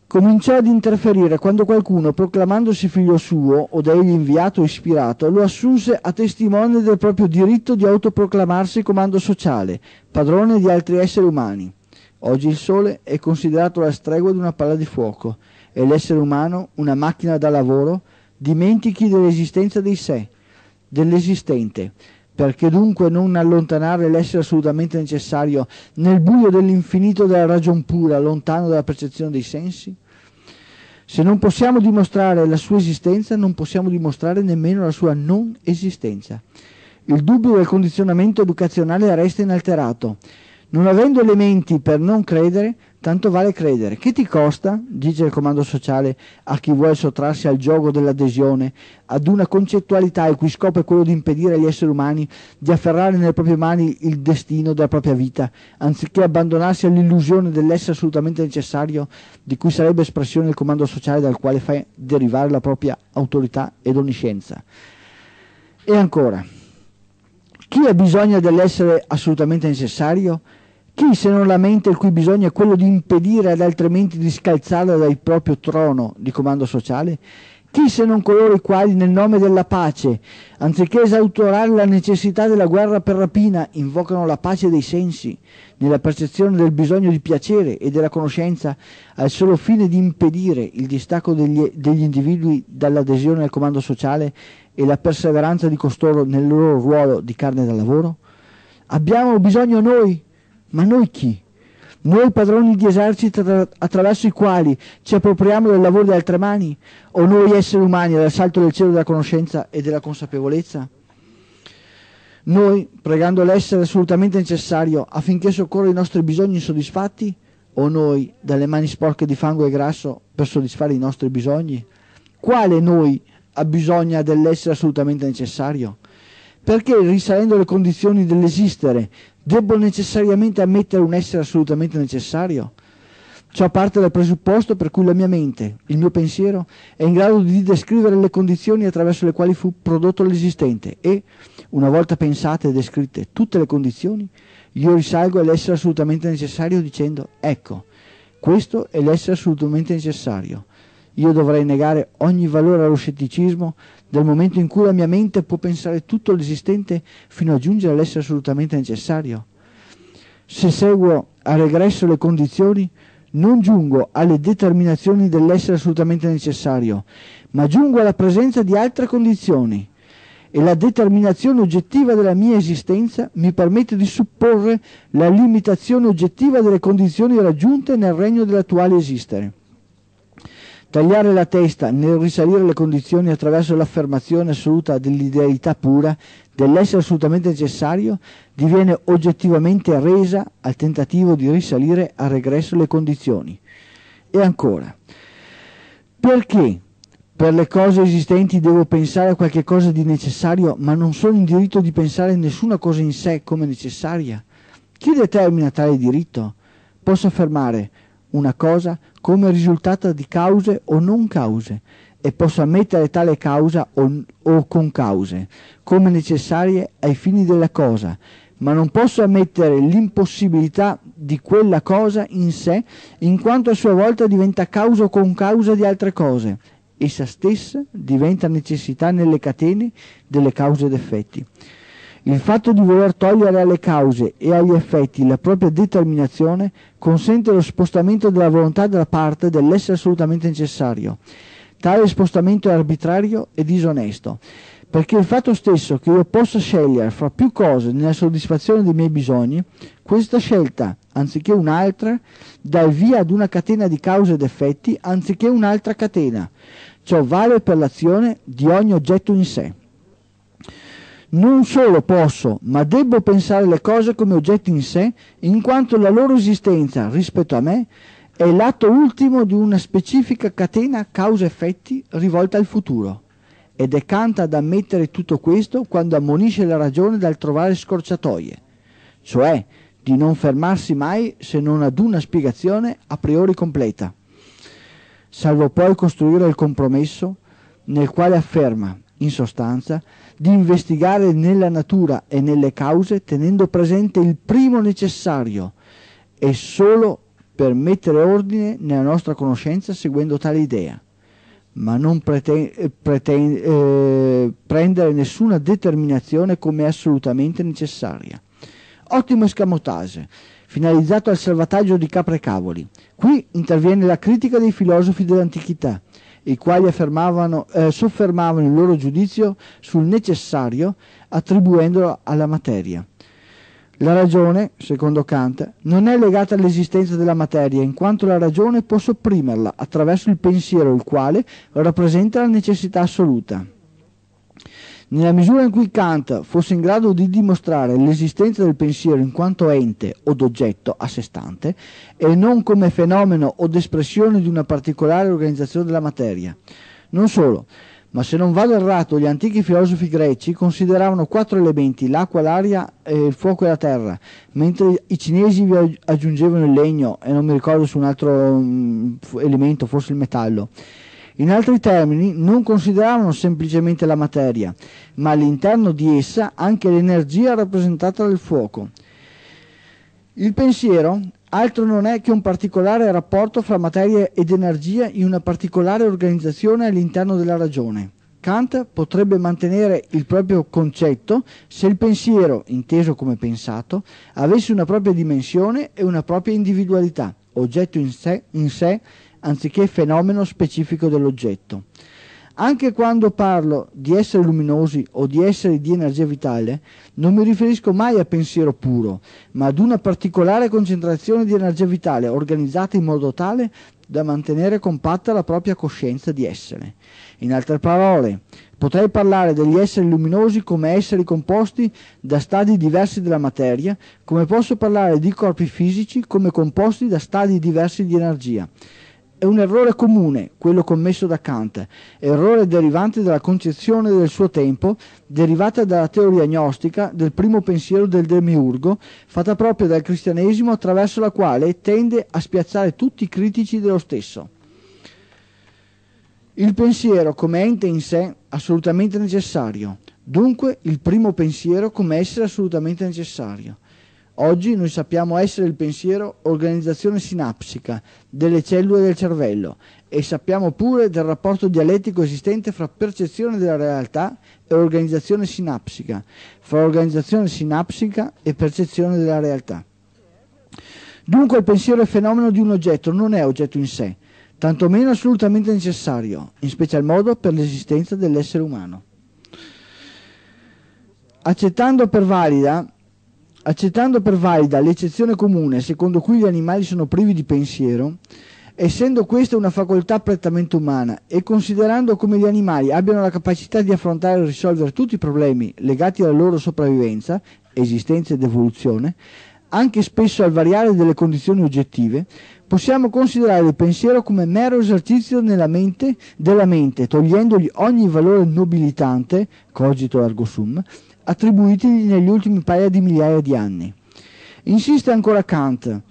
Cominciò ad interferire quando qualcuno, proclamandosi figlio suo o da egli inviato o ispirato, lo assunse a testimone del proprio diritto di autoproclamarsi comando sociale, padrone di altri esseri umani. Oggi il Sole è considerato la stregua di una palla di fuoco e l'essere umano, una macchina da lavoro, dimentichi dell'esistenza di sé, dell'esistente, Perché dunque non allontanare l'essere assolutamente necessario nel buio dell'infinito della ragion pura, lontano dalla percezione dei sensi? Se non possiamo dimostrare la sua esistenza, non possiamo dimostrare nemmeno la sua non esistenza. Il dubbio del condizionamento educazionale resta inalterato. Non avendo elementi per non credere, tanto vale credere. Che ti costa, dice il comando sociale a chi vuole sottrarsi al gioco dell'adesione, ad una concettualità il cui scopo è quello di impedire agli esseri umani di afferrare nelle proprie mani il destino della propria vita, anziché abbandonarsi all'illusione dell'essere assolutamente necessario, di cui sarebbe espressione il comando sociale dal quale fa derivare la propria autorità ed onniscienza. E ancora, chi ha bisogno dell'essere assolutamente necessario? Chi se non la mente il cui bisogno è quello di impedire ad altrimenti di scalzarla dal proprio trono di comando sociale? Chi se non coloro i quali nel nome della pace, anziché esautorare la necessità della guerra per rapina, invocano la pace dei sensi, nella percezione del bisogno di piacere e della conoscenza, al solo fine di impedire il distacco degli, degli individui dall'adesione al comando sociale e la perseveranza di costoro nel loro ruolo di carne da lavoro? Abbiamo bisogno noi ma noi chi? Noi padroni di eserciti attraverso i quali ci appropriamo del lavoro di altre mani? O noi esseri umani dall'assalto del cielo della conoscenza e della consapevolezza? Noi, pregando l'essere assolutamente necessario affinché soccorra i nostri bisogni insoddisfatti? O noi, dalle mani sporche di fango e grasso, per soddisfare i nostri bisogni? Quale noi ha bisogno dell'essere assolutamente necessario? Perché risalendo alle condizioni dell'esistere Debbo necessariamente ammettere un essere assolutamente necessario? Ciò parte dal presupposto per cui la mia mente, il mio pensiero, è in grado di descrivere le condizioni attraverso le quali fu prodotto l'esistente e, una volta pensate e descritte tutte le condizioni, io risalgo all'essere assolutamente necessario dicendo ecco, questo è l'essere assolutamente necessario. Io dovrei negare ogni valore allo scetticismo dal momento in cui la mia mente può pensare tutto l'esistente fino a giungere all'essere assolutamente necessario. Se seguo a regresso le condizioni, non giungo alle determinazioni dell'essere assolutamente necessario, ma giungo alla presenza di altre condizioni e la determinazione oggettiva della mia esistenza mi permette di supporre la limitazione oggettiva delle condizioni raggiunte nel regno dell'attuale esistere. Tagliare la testa nel risalire le condizioni attraverso l'affermazione assoluta dell'idealità pura, dell'essere assolutamente necessario, diviene oggettivamente resa al tentativo di risalire al regresso le condizioni. E ancora, perché per le cose esistenti devo pensare a qualche cosa di necessario, ma non sono in diritto di pensare nessuna cosa in sé come necessaria? Chi determina tale diritto? Posso affermare una cosa come risultato di cause o non cause e posso ammettere tale causa o, o con cause come necessarie ai fini della cosa, ma non posso ammettere l'impossibilità di quella cosa in sé, in quanto a sua volta diventa causa o con causa di altre cose. Essa stessa diventa necessità nelle catene delle cause ed effetti. Il fatto di voler togliere alle cause e agli effetti la propria determinazione consente lo spostamento della volontà dalla parte dell'essere assolutamente necessario. Tale spostamento è arbitrario e disonesto, perché il fatto stesso che io possa scegliere fra più cose nella soddisfazione dei miei bisogni, questa scelta, anziché un'altra, dà il via ad una catena di cause ed effetti anziché un'altra catena. Ciò vale per l'azione di ogni oggetto in sé non solo posso, ma debbo pensare le cose come oggetti in sé, in quanto la loro esistenza rispetto a me è l'atto ultimo di una specifica catena causa-effetti rivolta al futuro. Ed è Kant ad ammettere tutto questo quando ammonisce la ragione dal trovare scorciatoie, cioè di non fermarsi mai se non ad una spiegazione a priori completa, salvo poi costruire il compromesso nel quale afferma, in sostanza, di investigare nella natura e nelle cause tenendo presente il primo necessario e solo per mettere ordine nella nostra conoscenza seguendo tale idea, ma non prete- prete- eh, prendere nessuna determinazione come assolutamente necessaria. Ottimo escamotage, finalizzato al salvataggio di capre cavoli. Qui interviene la critica dei filosofi dell'antichità i quali eh, soffermavano il loro giudizio sul necessario attribuendolo alla materia. La ragione, secondo Kant, non è legata all'esistenza della materia, in quanto la ragione può sopprimerla attraverso il pensiero, il quale rappresenta la necessità assoluta. Nella misura in cui Kant fosse in grado di dimostrare l'esistenza del pensiero in quanto ente o oggetto a sé stante e non come fenomeno o espressione di una particolare organizzazione della materia. Non solo, ma se non vado errato, gli antichi filosofi greci consideravano quattro elementi, l'acqua, l'aria, il fuoco e la terra, mentre i cinesi vi aggiungevano il legno e non mi ricordo su un altro um, elemento, forse il metallo. In altri termini, non consideravano semplicemente la materia, ma all'interno di essa anche l'energia rappresentata dal fuoco. Il pensiero altro non è che un particolare rapporto fra materia ed energia in una particolare organizzazione all'interno della ragione. Kant potrebbe mantenere il proprio concetto se il pensiero, inteso come pensato, avesse una propria dimensione e una propria individualità, oggetto in sé, in sé anziché fenomeno specifico dell'oggetto. Anche quando parlo di esseri luminosi o di esseri di energia vitale, non mi riferisco mai a pensiero puro, ma ad una particolare concentrazione di energia vitale organizzata in modo tale da mantenere compatta la propria coscienza di essere. In altre parole, potrei parlare degli esseri luminosi come esseri composti da stadi diversi della materia, come posso parlare di corpi fisici come composti da stadi diversi di energia. È un errore comune quello commesso da Kant, errore derivante dalla concezione del suo tempo, derivata dalla teoria gnostica del primo pensiero del demiurgo, fatta proprio dal cristianesimo attraverso la quale tende a spiazzare tutti i critici dello stesso. Il pensiero come ente in sé assolutamente necessario, dunque il primo pensiero come essere assolutamente necessario. Oggi noi sappiamo essere il pensiero organizzazione sinapsica delle cellule del cervello e sappiamo pure del rapporto dialettico esistente fra percezione della realtà e organizzazione sinapsica, fra organizzazione sinapsica e percezione della realtà. Dunque il pensiero è fenomeno di un oggetto, non è oggetto in sé, tantomeno assolutamente necessario, in special modo per l'esistenza dell'essere umano. Accettando per valida accettando per valida l'eccezione comune secondo cui gli animali sono privi di pensiero, essendo questa una facoltà prettamente umana e considerando come gli animali abbiano la capacità di affrontare e risolvere tutti i problemi legati alla loro sopravvivenza, esistenza ed evoluzione, anche spesso al variare delle condizioni oggettive, possiamo considerare il pensiero come mero esercizio mente, della mente, togliendogli ogni valore nobilitante, cogito ergo sum, attribuitigli negli ultimi paia di migliaia di anni. Insiste ancora Kant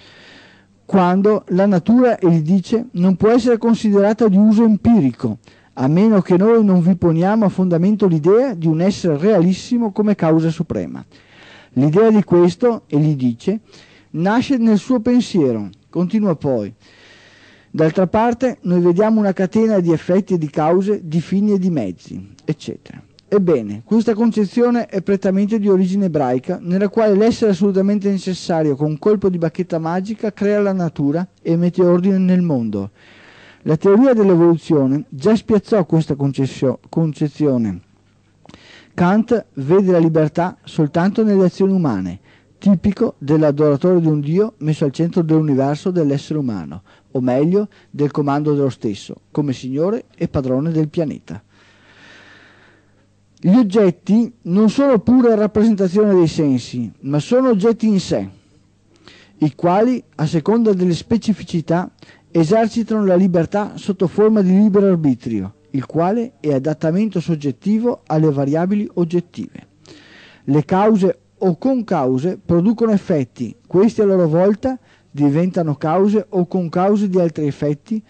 quando la natura, egli dice, non può essere considerata di uso empirico, a meno che noi non vi poniamo a fondamento l'idea di un essere realissimo come causa suprema. L'idea di questo, egli dice, nasce nel suo pensiero. Continua poi. D'altra parte, noi vediamo una catena di effetti e di cause, di fini e di mezzi, eccetera. Ebbene, questa concezione è prettamente di origine ebraica, nella quale l'essere assolutamente necessario con un colpo di bacchetta magica crea la natura e mette ordine nel mondo. La teoria dell'evoluzione già spiazzò questa concezione. Kant vede la libertà soltanto nelle azioni umane, tipico dell'adoratore di un Dio messo al centro dell'universo dell'essere umano, o meglio del comando dello stesso, come signore e padrone del pianeta. Gli oggetti non sono pure rappresentazione dei sensi, ma sono oggetti in sé, i quali, a seconda delle specificità, esercitano la libertà sotto forma di libero arbitrio, il quale è adattamento soggettivo alle variabili oggettive. Le cause o concause producono effetti, questi a loro volta diventano cause o concause di altri effetti,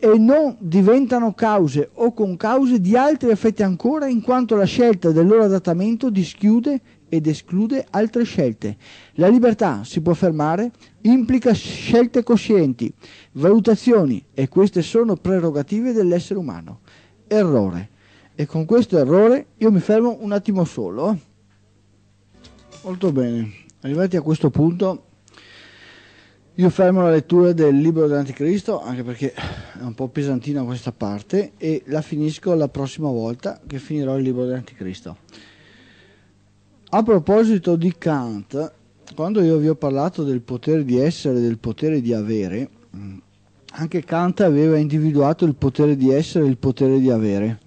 e non diventano cause o concause di altri effetti ancora in quanto la scelta del loro adattamento dischiude ed esclude altre scelte. La libertà, si può affermare, implica scelte coscienti, valutazioni e queste sono prerogative dell'essere umano. Errore. E con questo errore io mi fermo un attimo solo. Molto bene, arrivati a questo punto io fermo la lettura del libro dell'Anticristo anche perché è un po' pesantina questa parte e la finisco la prossima volta che finirò il libro dell'Anticristo. A proposito di Kant, quando io vi ho parlato del potere di essere e del potere di avere, anche Kant aveva individuato il potere di essere e il potere di avere.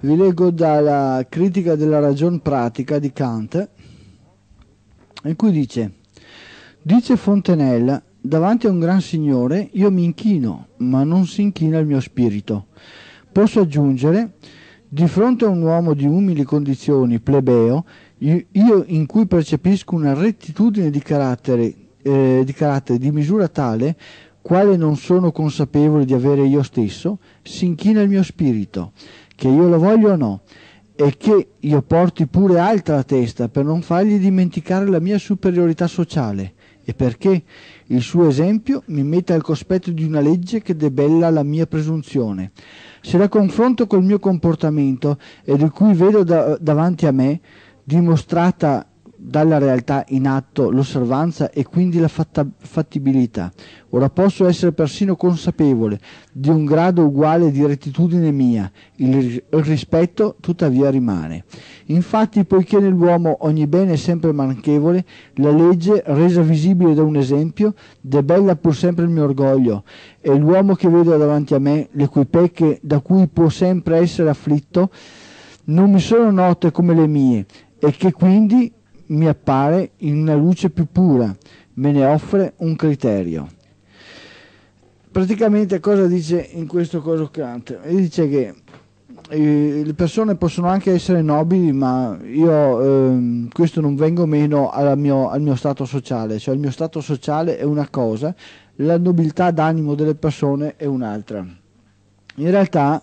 Vi leggo dalla critica della ragion pratica di Kant, in cui dice, dice Fontenelle, davanti a un gran signore io mi inchino, ma non si inchina il mio spirito. Posso aggiungere, di fronte a un uomo di umili condizioni, plebeo, io in cui percepisco una rettitudine di carattere, eh, di carattere di misura tale quale non sono consapevole di avere io stesso, si inchina il mio spirito, che io lo voglio o no, e che io porti pure alta la testa per non fargli dimenticare la mia superiorità sociale, e perché il suo esempio mi mette al cospetto di una legge che debella la mia presunzione. Se la confronto col mio comportamento e di cui vedo da, davanti a me, dimostrata dalla realtà in atto l'osservanza e quindi la fattibilità. Ora posso essere persino consapevole di un grado uguale di rettitudine mia, il rispetto tuttavia rimane. Infatti, poiché nell'uomo ogni bene è sempre manchevole, la legge, resa visibile da un esempio, debella pur sempre il mio orgoglio, e l'uomo che vedo davanti a me, le cui pecche da cui può sempre essere afflitto, non mi sono note come le mie, e che quindi mi appare in una luce più pura, me ne offre un criterio. Praticamente cosa dice in questo coso Kant? Dice che eh, le persone possono anche essere nobili, ma io eh, questo non vengo meno mio, al mio stato sociale, cioè il mio stato sociale è una cosa, la nobiltà d'animo delle persone è un'altra. In realtà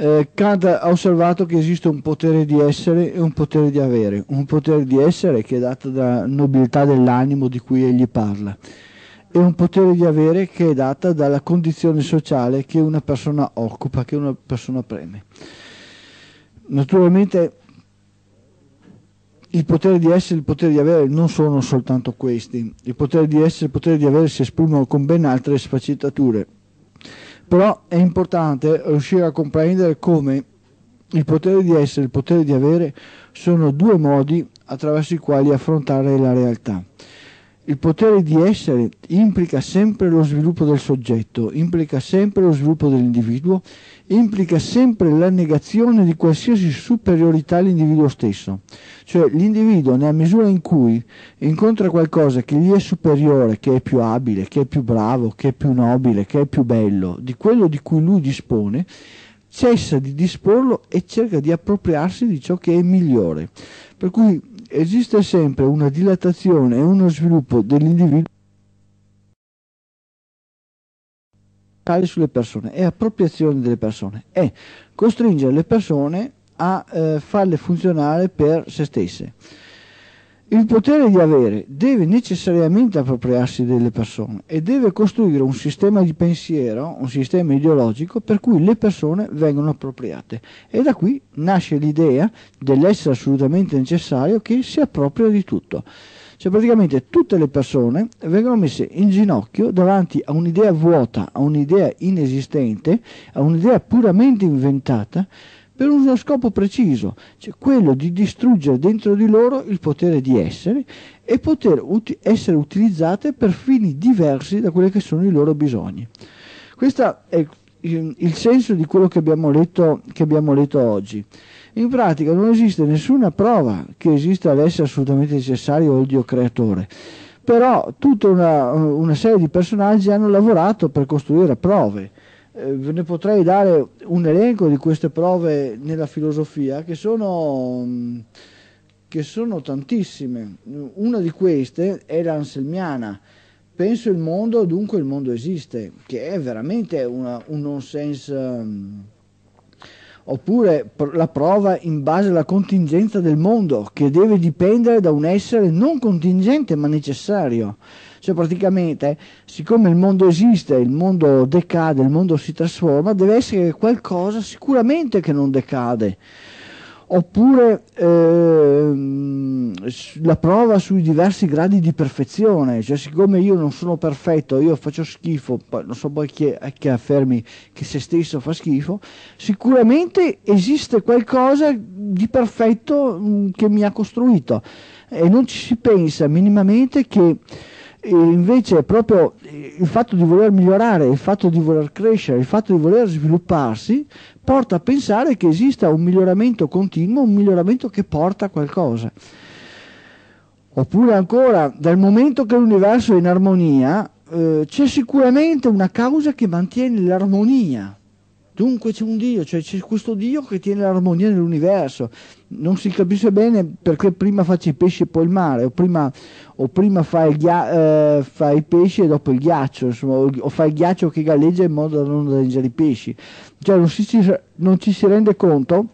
eh, Kant ha osservato che esiste un potere di essere e un potere di avere, un potere di essere che è dato dalla nobiltà dell'animo di cui egli parla. E un potere di avere che è data dalla condizione sociale che una persona occupa, che una persona preme. Naturalmente il potere di essere e il potere di avere non sono soltanto questi, il potere di essere e il potere di avere si esprimono con ben altre sfaccettature però è importante riuscire a comprendere come il potere di essere e il potere di avere sono due modi attraverso i quali affrontare la realtà. Il potere di essere implica sempre lo sviluppo del soggetto, implica sempre lo sviluppo dell'individuo, implica sempre la negazione di qualsiasi superiorità all'individuo stesso. Cioè l'individuo nella misura in cui incontra qualcosa che gli è superiore, che è più abile, che è più bravo, che è più nobile, che è più bello di quello di cui lui dispone, cessa di disporlo e cerca di appropriarsi di ciò che è migliore. Per cui esiste sempre una dilatazione e uno sviluppo dell'individuo sulle persone, è appropriazione delle persone, è costringere le persone a eh, farle funzionare per se stesse. Il potere di avere deve necessariamente appropriarsi delle persone e deve costruire un sistema di pensiero, un sistema ideologico per cui le persone vengono appropriate. E da qui nasce l'idea dell'essere assolutamente necessario che si appropria di tutto. Cioè praticamente tutte le persone vengono messe in ginocchio davanti a un'idea vuota, a un'idea inesistente, a un'idea puramente inventata per uno scopo preciso, cioè quello di distruggere dentro di loro il potere di essere e poter uti- essere utilizzate per fini diversi da quelli che sono i loro bisogni. Questo è il, senso di quello che abbiamo, letto, che abbiamo letto oggi. In pratica non esiste nessuna prova che esista l'essere assolutamente necessario o il Dio creatore però tutta una, una, serie di personaggi hanno lavorato per costruire prove eh, ve ne potrei dare un elenco di queste prove nella filosofia che sono, mm, che sono tantissime. Una di queste è l'anselmiana. Penso il mondo, dunque il mondo esiste, che è veramente una, un nonsense. Um, oppure la prova in base alla contingenza del mondo, che deve dipendere da un essere non contingente ma necessario. Cioè praticamente, siccome il mondo esiste, il mondo decade, il mondo si trasforma, deve essere qualcosa sicuramente che non decade. oppure ehm, la prova sui diversi gradi di perfezione, cioè siccome io non sono perfetto, io faccio schifo, non so poi chi, chi affermi che se stesso fa schifo, sicuramente esiste qualcosa di perfetto mh, mm, che mi ha costruito e non ci si pensa minimamente che invece proprio il fatto di voler migliorare, il fatto di voler crescere, il fatto di voler svilupparsi porta a pensare che esista un miglioramento continuo, un miglioramento che porta a qualcosa. Oppure ancora, dal momento che l'universo è in armonia, eh, c'è sicuramente una causa che mantiene l'armonia. Dunque c'è un Dio, cioè c'è questo Dio che tiene l'armonia nell'universo. Non si capisce bene perché prima faccia i pesci e poi il mare, o prima, o prima fa, il ghia- eh, fa, i pesci e dopo il ghiaccio, insomma, o fa il ghiaccio che galleggia in modo da non danneggiare i pesci. Cioè non, si, non ci si rende conto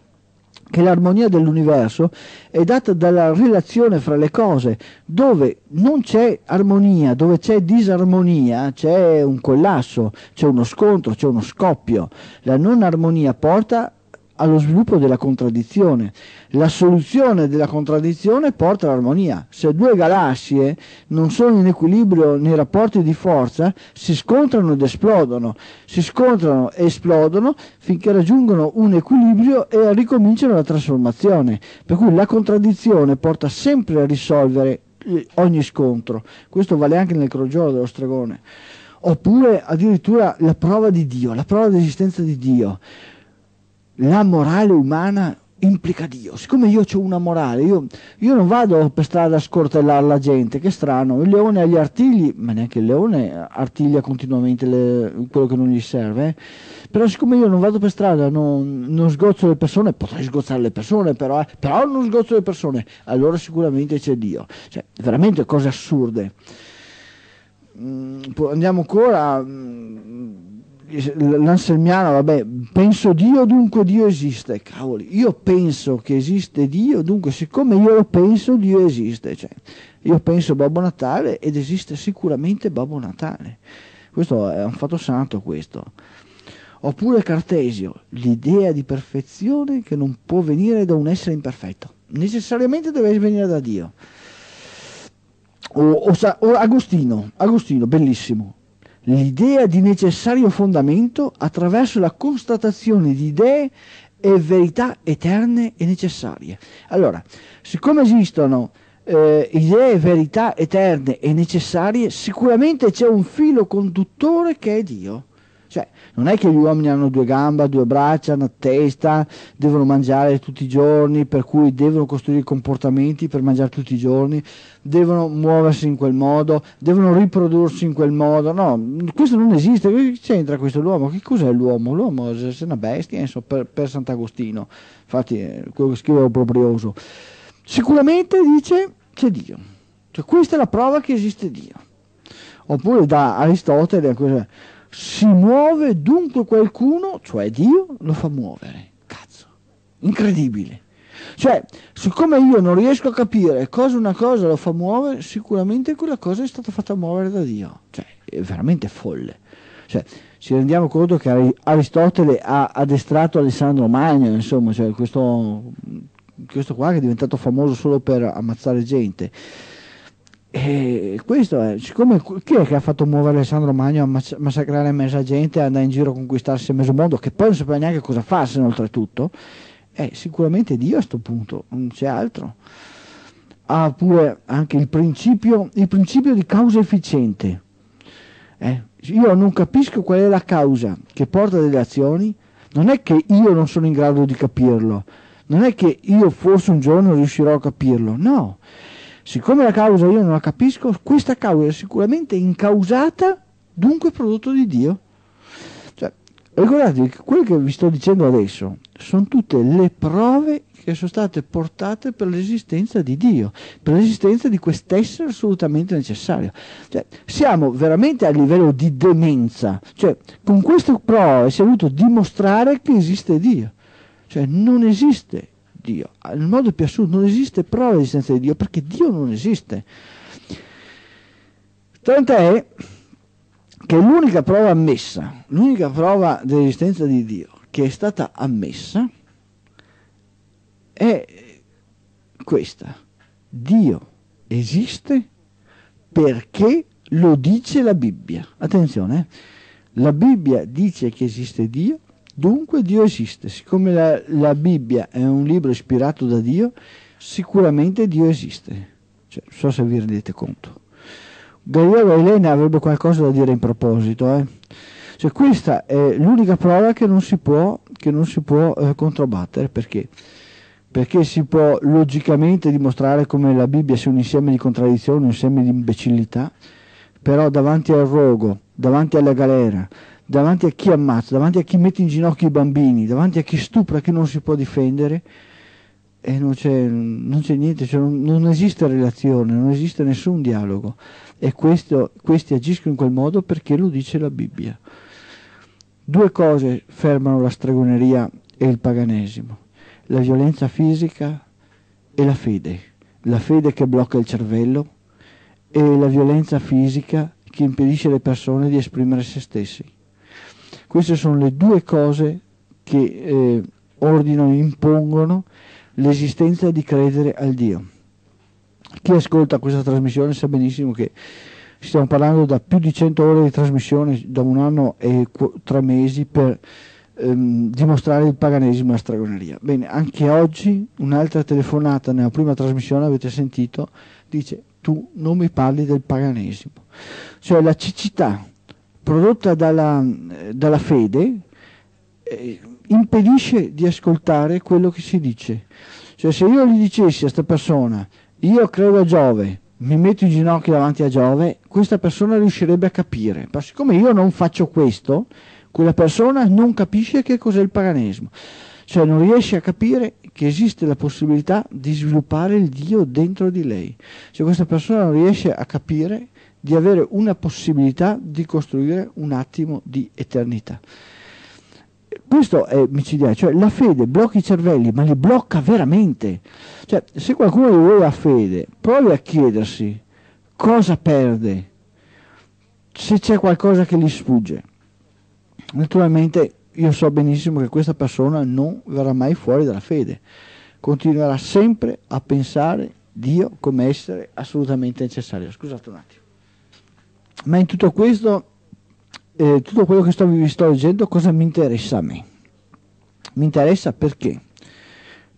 che l'armonia dell'universo è data dalla relazione fra le cose, dove non c'è armonia, dove c'è disarmonia, c'è un collasso, c'è uno scontro, c'è uno scoppio. La non armonia porta allo sviluppo della contraddizione. La soluzione della contraddizione porta all'armonia. Se due galassie non sono in equilibrio nei rapporti di forza, si scontrano ed esplodono, si scontrano e esplodono finché raggiungono un equilibrio e ricominciano la trasformazione. Per cui la contraddizione porta sempre a risolvere eh, ogni scontro. Questo vale anche nel crogiolo dello stregone. Oppure addirittura la prova di Dio, la prova dell'esistenza di Dio la morale umana implica Dio. Siccome io ho una morale, io, io, non vado per strada a scortellare la gente, che strano, il leone ha gli artigli, ma neanche il leone artiglia continuamente le, quello che non gli serve, eh. però siccome io non vado per strada, non, non sgozzo le persone, potrei sgozzare le persone, però, eh, però non sgozzo le persone, allora sicuramente c'è Dio. Cioè, veramente cose assurde. Mm, andiamo ancora... Mm, l'anselmiano, vabbè, penso Dio, dunque Dio esiste. Cavoli, io penso che esiste Dio, dunque siccome io lo penso, Dio esiste. Cioè, io penso Babbo Natale ed esiste sicuramente Babbo Natale. Questo è un fatto santo questo. Oppure Cartesio, l'idea di perfezione che non può venire da un essere imperfetto, necessariamente deve venire da Dio. O, o, o Agostino, Agostino, bellissimo, l'idea di necessario fondamento attraverso la constatazione di idee e verità eterne e necessarie. Allora, siccome esistono eh, idee, verità eterne e necessarie, sicuramente c'è un filo conduttore che è Dio. Cioè, non è che gli uomini hanno due gambe, due braccia, una testa, devono mangiare tutti i giorni, per cui devono costruire comportamenti per mangiare tutti i giorni, devono muoversi in quel modo, devono riprodursi in quel modo. No, questo non esiste. Che c'entra questo l'uomo? Che cos'è l'uomo? L'uomo è una bestia, insomma, per, per Sant'Agostino. Infatti, eh, quello che scrive è proprioso. Sicuramente dice c'è Dio. Cioè, questa è la prova che esiste Dio. Oppure da Aristotele, si muove dunque qualcuno, cioè Dio, lo fa muovere. Cazzo, incredibile. Cioè, siccome io non riesco a capire cosa una cosa lo fa muovere, sicuramente quella cosa è stata fatta muovere da Dio. Cioè, è veramente folle. Cioè, ci rendiamo conto che Aristotele ha addestrato Alessandro Magno, insomma, cioè questo, questo qua che è diventato famoso solo per ammazzare gente. E questo è, siccome chi è che ha fatto muovere Alessandro Magno a massacrare mezza gente e andare in giro a conquistarsi mezzo mondo, che poi non sapeva neanche cosa farsene oltretutto, è sicuramente Dio a questo punto, non c'è altro. Ha pure anche il principio, il principio di causa efficiente. Eh? Io non capisco qual è la causa che porta delle azioni, non è che io non sono in grado di capirlo, non è che io forse un giorno riuscirò a capirlo, no Siccome la causa io non la capisco, questa causa è sicuramente incausata, dunque prodotto di Dio. Cioè, ricordatevi che quello che vi sto dicendo adesso sono tutte le prove che sono state portate per l'esistenza di Dio, per l'esistenza di quest'essere assolutamente necessario. Cioè, siamo veramente a livello di demenza, cioè, con queste prove si è voluto dimostrare che esiste Dio, cioè non esiste Dio. Nel modo più assurdo non esiste prova dell'esistenza di Dio perché Dio non esiste. Tant'è che l'unica prova ammessa, l'unica prova dell'esistenza di Dio che è stata ammessa è questa. Dio esiste perché lo dice la Bibbia. Attenzione, eh? la Bibbia dice che esiste Dio, dunque Dio esiste. Siccome la, la, Bibbia è un libro ispirato da Dio, sicuramente Dio esiste. Cioè, non so se vi rendete conto. Galileo Elena avrebbe qualcosa da dire in proposito. Eh? Cioè, questa è l'unica prova che non si può, non si può eh, controbattere perché perché si può logicamente dimostrare come la Bibbia sia un insieme di contraddizioni, un insieme di imbecillità, però davanti al rogo, davanti alla galera, davanti a chi ammazza, davanti a chi mette in ginocchio i bambini, davanti a chi stupra, chi non si può difendere, e non c'è, non c'è niente, cioè non, non, esiste relazione, non esiste nessun dialogo. E questo, questi agiscono in quel modo perché lo dice la Bibbia. Due cose fermano la stregoneria e il paganesimo la violenza fisica e la fede, la fede che blocca il cervello e la violenza fisica che impedisce alle persone di esprimere se stessi. Queste sono le due cose che eh, ordinano e impongono l'esistenza di credere al Dio. Chi ascolta questa trasmissione sa benissimo che stiamo parlando da più di 100 ore di trasmissione, da un anno e tre mesi per ehm, dimostrare il paganesimo e la stregoneria. Bene, anche oggi un'altra telefonata nella prima trasmissione avete sentito, dice tu non mi parli del paganesimo. Cioè la cecità prodotta dalla, dalla fede eh, impedisce di ascoltare quello che si dice. Cioè se io gli dicessi a questa persona io credo a Giove, mi metto in ginocchio davanti a Giove, questa persona riuscirebbe a capire. Ma siccome io non faccio questo, quella persona non capisce che cos'è il paganesimo, cioè non riesce a capire che esiste la possibilità di sviluppare il Dio dentro di lei, cioè questa persona non riesce a capire di avere una possibilità di costruire un attimo di eternità. Questo è micidiale, cioè la fede blocca i cervelli, ma li blocca veramente. Cioè, se qualcuno di voi ha fede, provi a chiedersi cosa perde, se c'è qualcosa che gli sfugge. Naturalmente io so benissimo che questa persona non verrà mai fuori dalla fede, continuerà sempre a pensare Dio come essere assolutamente necessario. Scusate un attimo. Ma in tutto questo, eh, tutto quello che sto, vi sto leggendo, cosa mi interessa a me? Mi interessa perché?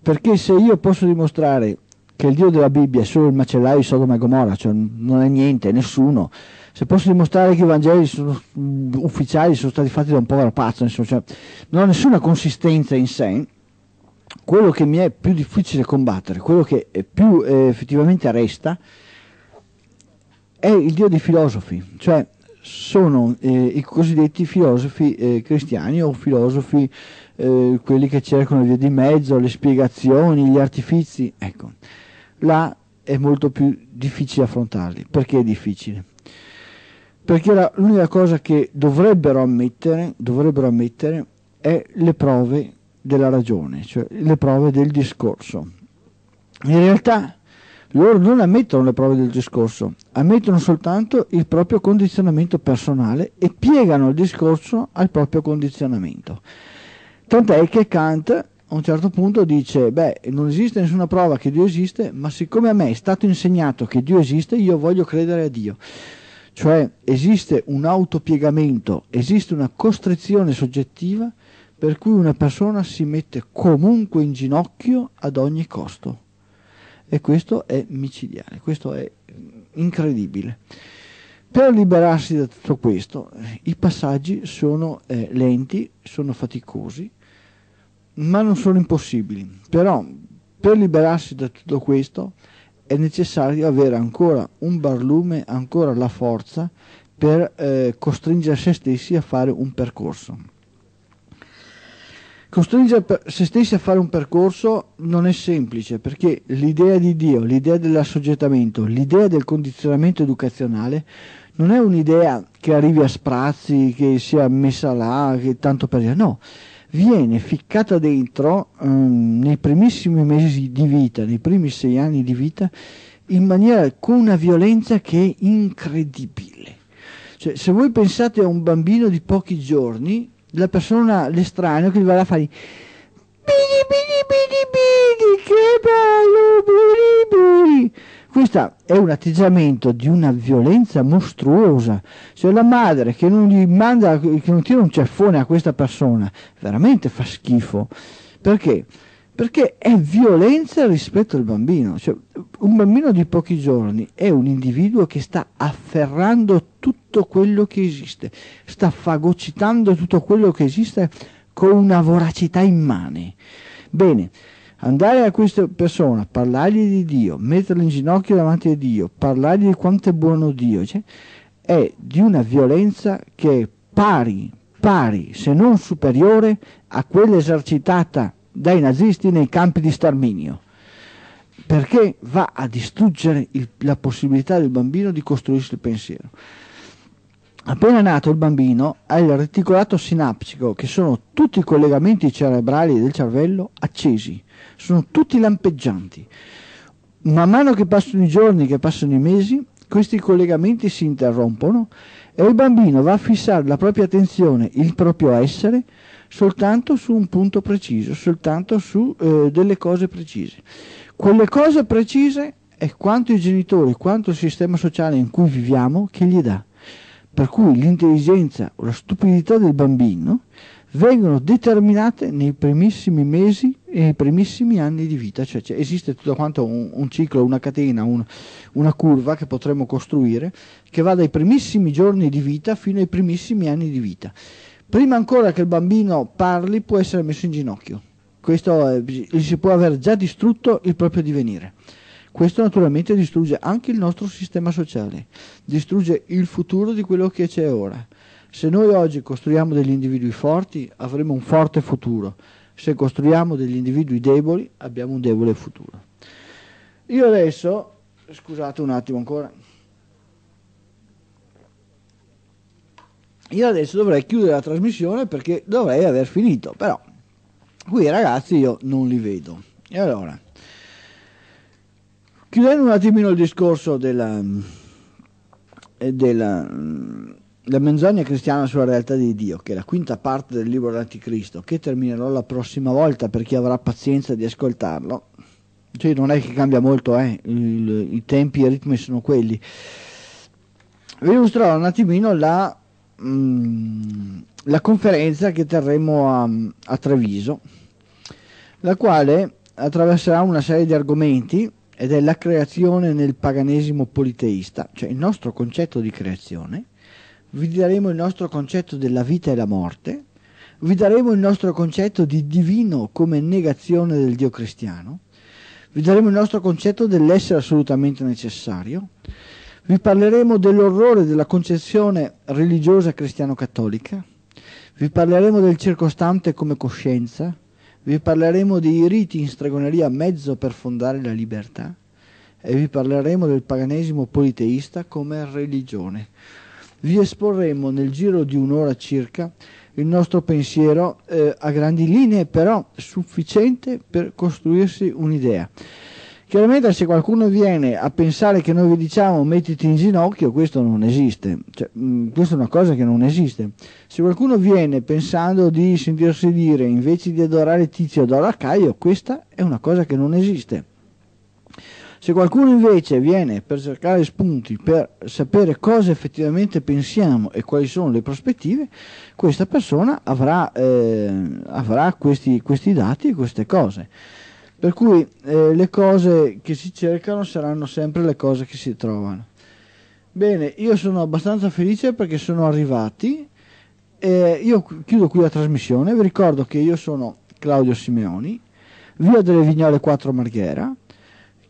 Perché se io posso dimostrare che il Dio della Bibbia è solo il macellaio di Sodoma e Gomorra, cioè non è niente, nessuno, se posso dimostrare che i Vangeli sono, ufficiali sono stati fatti da un povero pazzo, insomma, cioè, non ha nessuna consistenza in sé, quello che mi è più difficile combattere, quello che più eh, effettivamente resta, è il Dio dei filosofi, cioè sono eh, i cosiddetti filosofi eh, cristiani o filosofi eh, quelli che cercano via di mezzo, le spiegazioni, gli artifici, ecco, là è molto più difficile affrontarli. Perché è difficile? perché la, l'unica cosa che dovrebbero ammettere, dovrebbero ammettere è le prove della ragione, cioè le prove del discorso. In realtà loro non ammettono le prove del discorso, ammettono soltanto il proprio condizionamento personale e piegano il discorso al proprio condizionamento. Tant'è che Kant a un certo punto dice, beh, non esiste nessuna prova che Dio esiste, ma siccome a me è stato insegnato che Dio esiste, io voglio credere a Dio. Cioè esiste un autopiegamento, esiste una costrizione soggettiva per cui una persona si mette comunque in ginocchio ad ogni costo. E questo è micidiale, questo è incredibile. Per liberarsi da tutto questo, i passaggi sono eh, lenti, sono faticosi, ma non sono impossibili. Però per liberarsi da tutto questo è necessario avere ancora un barlume, ancora la forza per eh, costringere se stessi a fare un percorso. Costringere se stessi a fare un percorso non è semplice perché l'idea di Dio, l'idea dell'assoggettamento, l'idea del condizionamento educazionale non è un'idea che arrivi a sprazzi, che sia messa là, che tanto per dire, no, viene ficcata dentro um, nei primissimi mesi di vita, nei primi sei anni di vita, in maniera con una violenza che è incredibile. Cioè, se voi pensate a un bambino di pochi giorni, la persona, l'estraneo che gli va a fare bidi bidi bidi bidi, che bello, bidi questo è un atteggiamento di una violenza mostruosa. Se la madre che non gli manda, che non tira un ceffone a questa persona, veramente fa schifo. Perché? Perché è violenza rispetto al bambino. Cioè, un bambino di pochi giorni è un individuo che sta afferrando tutto quello che esiste, sta fagocitando tutto quello che esiste con una voracità immane. Bene, andare a questa persona, parlargli di Dio, metterlo in ginocchio davanti a Dio, parlargli di quanto è buono Dio, cioè, è di una violenza che è pari, pari, se non superiore a quella esercitata dai nazisti nei campi di sterminio, perché va a distruggere il, la possibilità del bambino di costruirsi il pensiero. Appena nato il bambino ha il reticolato sinaptico, che sono tutti i collegamenti cerebrali del cervello accesi, sono tutti lampeggianti. Man mano che passano i giorni, che passano i mesi, questi collegamenti si interrompono e il bambino va a fissare la propria attenzione, il proprio essere, soltanto su un punto preciso, soltanto su eh, delle cose precise. Quelle cose precise è quanto i genitori, quanto il sistema sociale in cui viviamo che gli dà per cui l'intelligenza o la stupidità del bambino vengono determinate nei primissimi mesi e nei primissimi anni di vita, cioè, cioè esiste tutto quanto un, un ciclo, una catena, un, una curva che potremmo costruire che va dai primissimi giorni di vita fino ai primissimi anni di vita. Prima ancora che il bambino parli può essere messo in ginocchio, questo è, si può aver già distrutto il proprio divenire. Questo naturalmente distrugge anche il nostro sistema sociale, distrugge il futuro di quello che c'è ora. Se noi oggi costruiamo degli individui forti, avremo un forte futuro. Se costruiamo degli individui deboli, abbiamo un debole futuro. Io adesso, scusate un attimo ancora, io adesso dovrei chiudere la trasmissione perché dovrei aver finito, però qui ragazzi io non li vedo. E allora, Chiudendo un attimino il discorso della, eh, della, della menzogna cristiana sulla realtà di Dio, che è la quinta parte del libro dell'Anticristo, che terminerò la prossima volta per chi avrà pazienza di ascoltarlo. Cioè, non è che cambia molto, eh? il, i tempi e i ritmi sono quelli. Vi illustrerò un attimino la, mm, la conferenza che terremo a, a Treviso, la quale attraverserà una serie di argomenti ed è la creazione nel paganesimo politeista, cioè il nostro concetto di creazione, vi daremo il nostro concetto della vita e la morte, vi daremo il nostro concetto di divino come negazione del Dio cristiano, vi daremo il nostro concetto dell'essere assolutamente necessario, vi parleremo dell'orrore della concezione religiosa cristiano-cattolica, vi parleremo del circostante come coscienza, vi parleremo dei riti in stregoneria mezzo per fondare la libertà e vi parleremo del paganesimo politeista come religione. Vi esporremo nel giro di un'ora circa il nostro pensiero eh, a grandi linee, però sufficiente per costruirsi un'idea. Chiaramente se qualcuno viene a pensare che noi vi diciamo mettiti in ginocchio, questo non esiste, cioè, mh, mm, questa è una cosa che non esiste. Se qualcuno viene pensando di sentirsi dire invece di adorare Tizio adora Caio, questa è una cosa che non esiste. Se qualcuno invece viene per cercare spunti, per sapere cosa effettivamente pensiamo e quali sono le prospettive, questa persona avrà, eh, avrà questi, questi dati e queste cose. Per cui eh, le cose che si cercano saranno sempre le cose che si trovano. Bene, io sono abbastanza felice perché sono arrivati. Eh, io chiudo qui la trasmissione. Vi ricordo che io sono Claudio Simeoni, via delle Vignole 4 Marghera,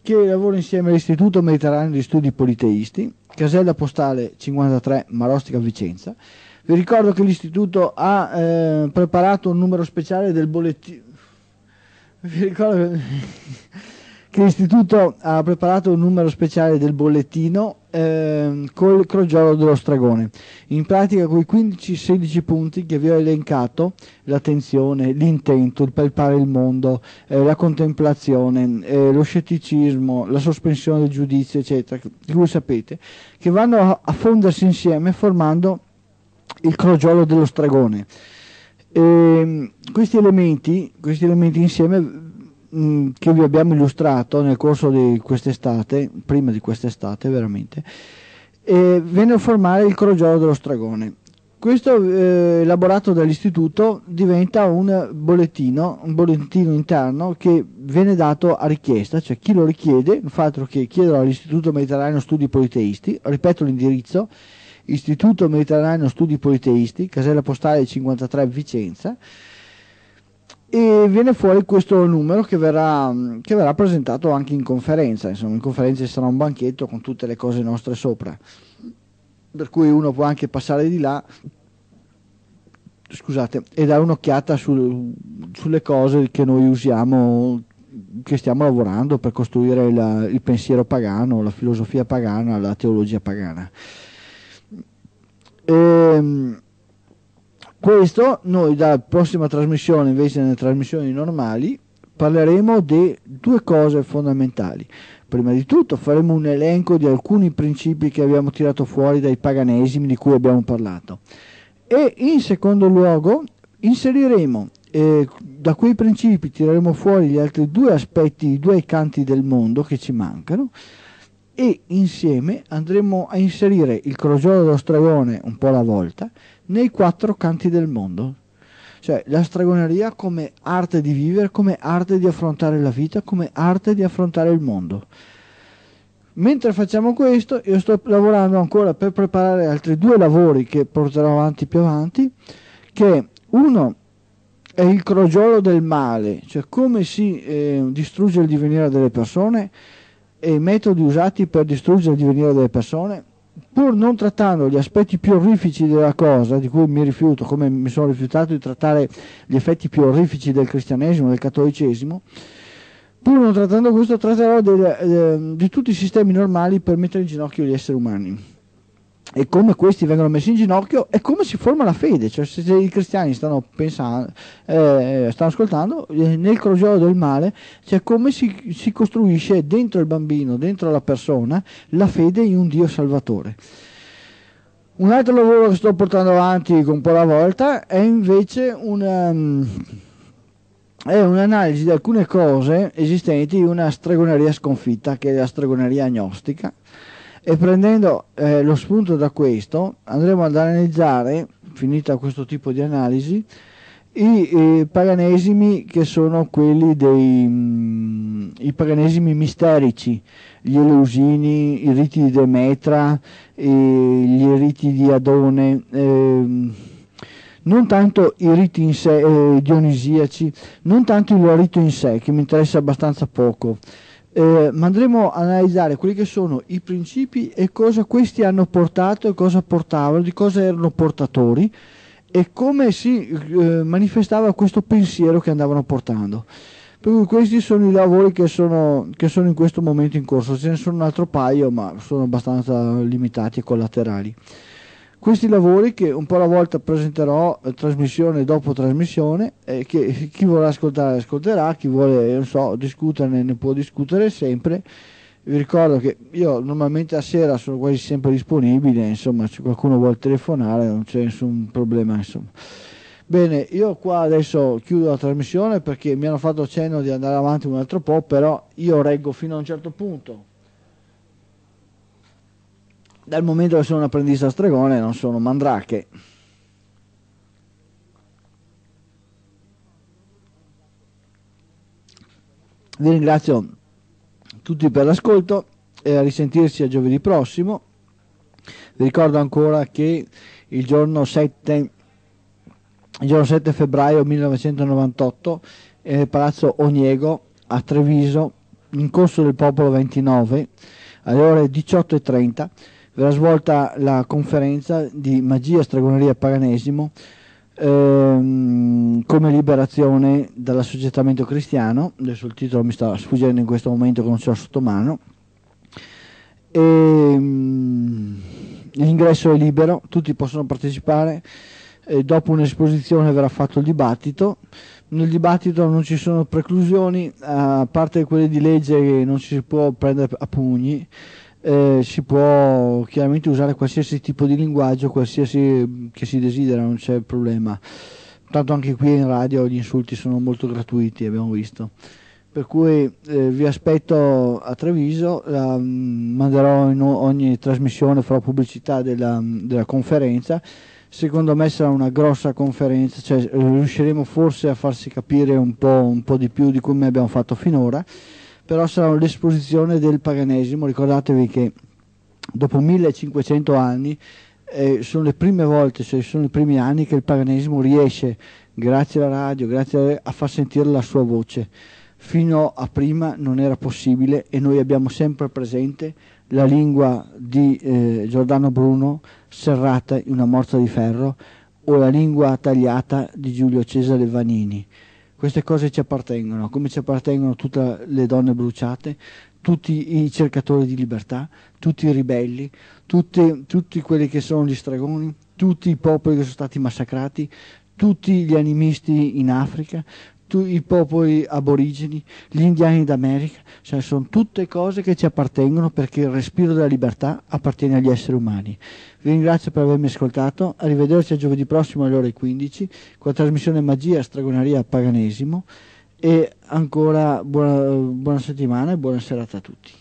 che lavoro insieme all'Istituto Mediterraneo di Studi Politeisti, casella postale 53 Marostica Vicenza. Vi ricordo che l'Istituto ha eh, preparato un numero speciale del bollettino vi ricordo che l'istituto ha preparato un numero speciale del bollettino eh, col crogiolo dello stragone. In pratica quei 15-16 punti che vi ho elencato, l'attenzione, l'intento, il palpare il mondo, eh, la contemplazione, eh, lo scetticismo, la sospensione del giudizio, eccetera, che voi sapete, che vanno a fondersi insieme formando il crogiolo dello stragone. E ehm, questi, elementi, questi elementi insieme mh, che vi abbiamo illustrato nel corso di quest'estate, prima di quest'estate veramente, eh, venne a formare il crogiolo dello stragone. Questo eh, elaborato dall'istituto diventa un bollettino, un bollettino interno che viene dato a richiesta, cioè chi lo richiede, non fa altro che chiederlo all'Istituto Mediterraneo Studi Politeisti, ripeto l'indirizzo, Istituto Mediterraneo Studi Politeisti, casella postale 53 Vicenza, e viene fuori questo numero che verrà, che verrà presentato anche in conferenza, insomma in conferenza ci sarà un banchetto con tutte le cose nostre sopra per cui uno può anche passare di là scusate, e dare un'occhiata sul, sulle cose che noi usiamo, che stiamo lavorando per costruire la, il pensiero pagano, la filosofia pagana, la teologia pagana. Ehm, questo noi dalla prossima trasmissione, invece nelle trasmissioni normali, parleremo di due cose fondamentali. Prima di tutto faremo un elenco di alcuni principi che abbiamo tirato fuori dai paganesimi di cui abbiamo parlato e in secondo luogo inseriremo eh, da quei principi tireremo fuori gli altri due aspetti, i due canti del mondo che ci mancano e insieme andremo a inserire il crogiolo dello stragone un po' alla volta nei quattro canti del mondo cioè la stragoneria come arte di vivere, come arte di affrontare la vita, come arte di affrontare il mondo. Mentre facciamo questo, io sto lavorando ancora per preparare altri due lavori che porterò avanti più avanti, che uno è il crogiolo del male, cioè come si eh, distrugge il divenire delle persone e i metodi usati per distruggere il divenire delle persone pur non trattando gli aspetti più orrifici della cosa, di cui mi rifiuto, come mi sono rifiutato di trattare gli effetti più orrifici del cristianesimo, del cattolicesimo, pur non trattando questo, tratterò del, eh, di tutti i sistemi normali per mettere in ginocchio gli esseri umani e come questi vengono messi in ginocchio e come si forma la fede, cioè se i cristiani stanno pensando, eh, stanno ascoltando, eh, nel crogiolo del male, cioè come si, si, costruisce dentro il bambino, dentro la persona, la fede in un Dio salvatore. Un altro lavoro che sto portando avanti con un po' alla volta è invece una, um, è un'analisi di alcune cose esistenti in una stregoneria sconfitta, che è la stregoneria agnostica e prendendo eh, lo spunto da questo andremo ad analizzare, finita questo tipo di analisi, i, i paganesimi che sono quelli dei mh, mm, i paganesimi misterici, gli Eleusini, i riti di Demetra, gli riti di Adone, eh, non tanto i riti in sé, eh, dionisiaci, non tanto il rito in sé, che mi interessa abbastanza poco, eh, ma andremo a analizzare quelli che sono i principi e cosa questi hanno portato e cosa portavano, di cosa erano portatori e come si eh, manifestava questo pensiero che andavano portando. Per cui questi sono i lavori che sono, che sono in questo momento in corso, ce ne sono un altro paio ma sono abbastanza limitati e collaterali questi lavori che un po' alla volta presenterò eh, trasmissione dopo trasmissione e che chi vuole ascoltare ascolterà, chi vuole so, discuterne ne può discutere sempre. Vi ricordo che io normalmente a sera sono quasi sempre disponibile, insomma se qualcuno vuole telefonare non c'è nessun problema. Insomma. Bene, io qua adesso chiudo la trasmissione perché mi hanno fatto cenno di andare avanti un altro po', però io reggo fino a un certo punto dal momento che sono un apprendista stregone non sono mandrache. Vi ringrazio tutti per l'ascolto e a risentirci a giovedì prossimo. Vi ricordo ancora che il giorno 7, il giorno 7 febbraio 1998 nel Palazzo Oniego a Treviso, in corso del popolo 29, alle ore 18.30 verrà svolta la conferenza di magia, stregoneria e paganesimo ehm, come liberazione dall'assoggettamento cristiano, adesso il titolo mi sta sfuggendo in questo momento che non ce l'ho sotto mano, ehm, l'ingresso è libero, tutti possono partecipare, e dopo un'esposizione verrà fatto il dibattito, nel dibattito non ci sono preclusioni, a parte quelle di legge che non ci si può prendere a pugni, eh, si può chiaramente usare qualsiasi tipo di linguaggio, qualsiasi che si desidera, non c'è problema. Tanto anche qui in radio gli insulti sono molto gratuiti, abbiamo visto. per cui eh, vi aspetto a Treviso, la, mm, manderò in ogni trasmissione, farò pubblicità della, della, conferenza, secondo me sarà una grossa conferenza, cioè, riusciremo forse a farsi capire un po', un po' di più di come abbiamo fatto finora, però sarà l'esposizione del paganesimo, ricordatevi che dopo 1500 anni eh, sono le prime volte, cioè sono i primi anni che il paganesimo riesce, grazie alla radio, grazie a, far sentire la sua voce fino a prima non era possibile e noi abbiamo sempre presente la lingua di eh, Giordano Bruno serrata in una morsa di ferro o la lingua tagliata di Giulio Cesare Vanini. Queste cose ci appartengono, come ci appartengono tutte le donne bruciate, tutti i cercatori di libertà, tutti i ribelli, tutti, tutti quelli che sono gli stregoni, tutti i popoli che sono stati massacrati, tutti gli animisti in Africa, tu, i popoli aborigeni, gli indiani d'America, cioè sono tutte cose che ci appartengono perché il respiro della libertà appartiene agli esseri umani. Vi ringrazio per avermi ascoltato, arrivederci a giovedì prossimo alle ore 15 con la trasmissione Magia, Stragonaria, Paganesimo e ancora buona, buona settimana e buona serata a tutti.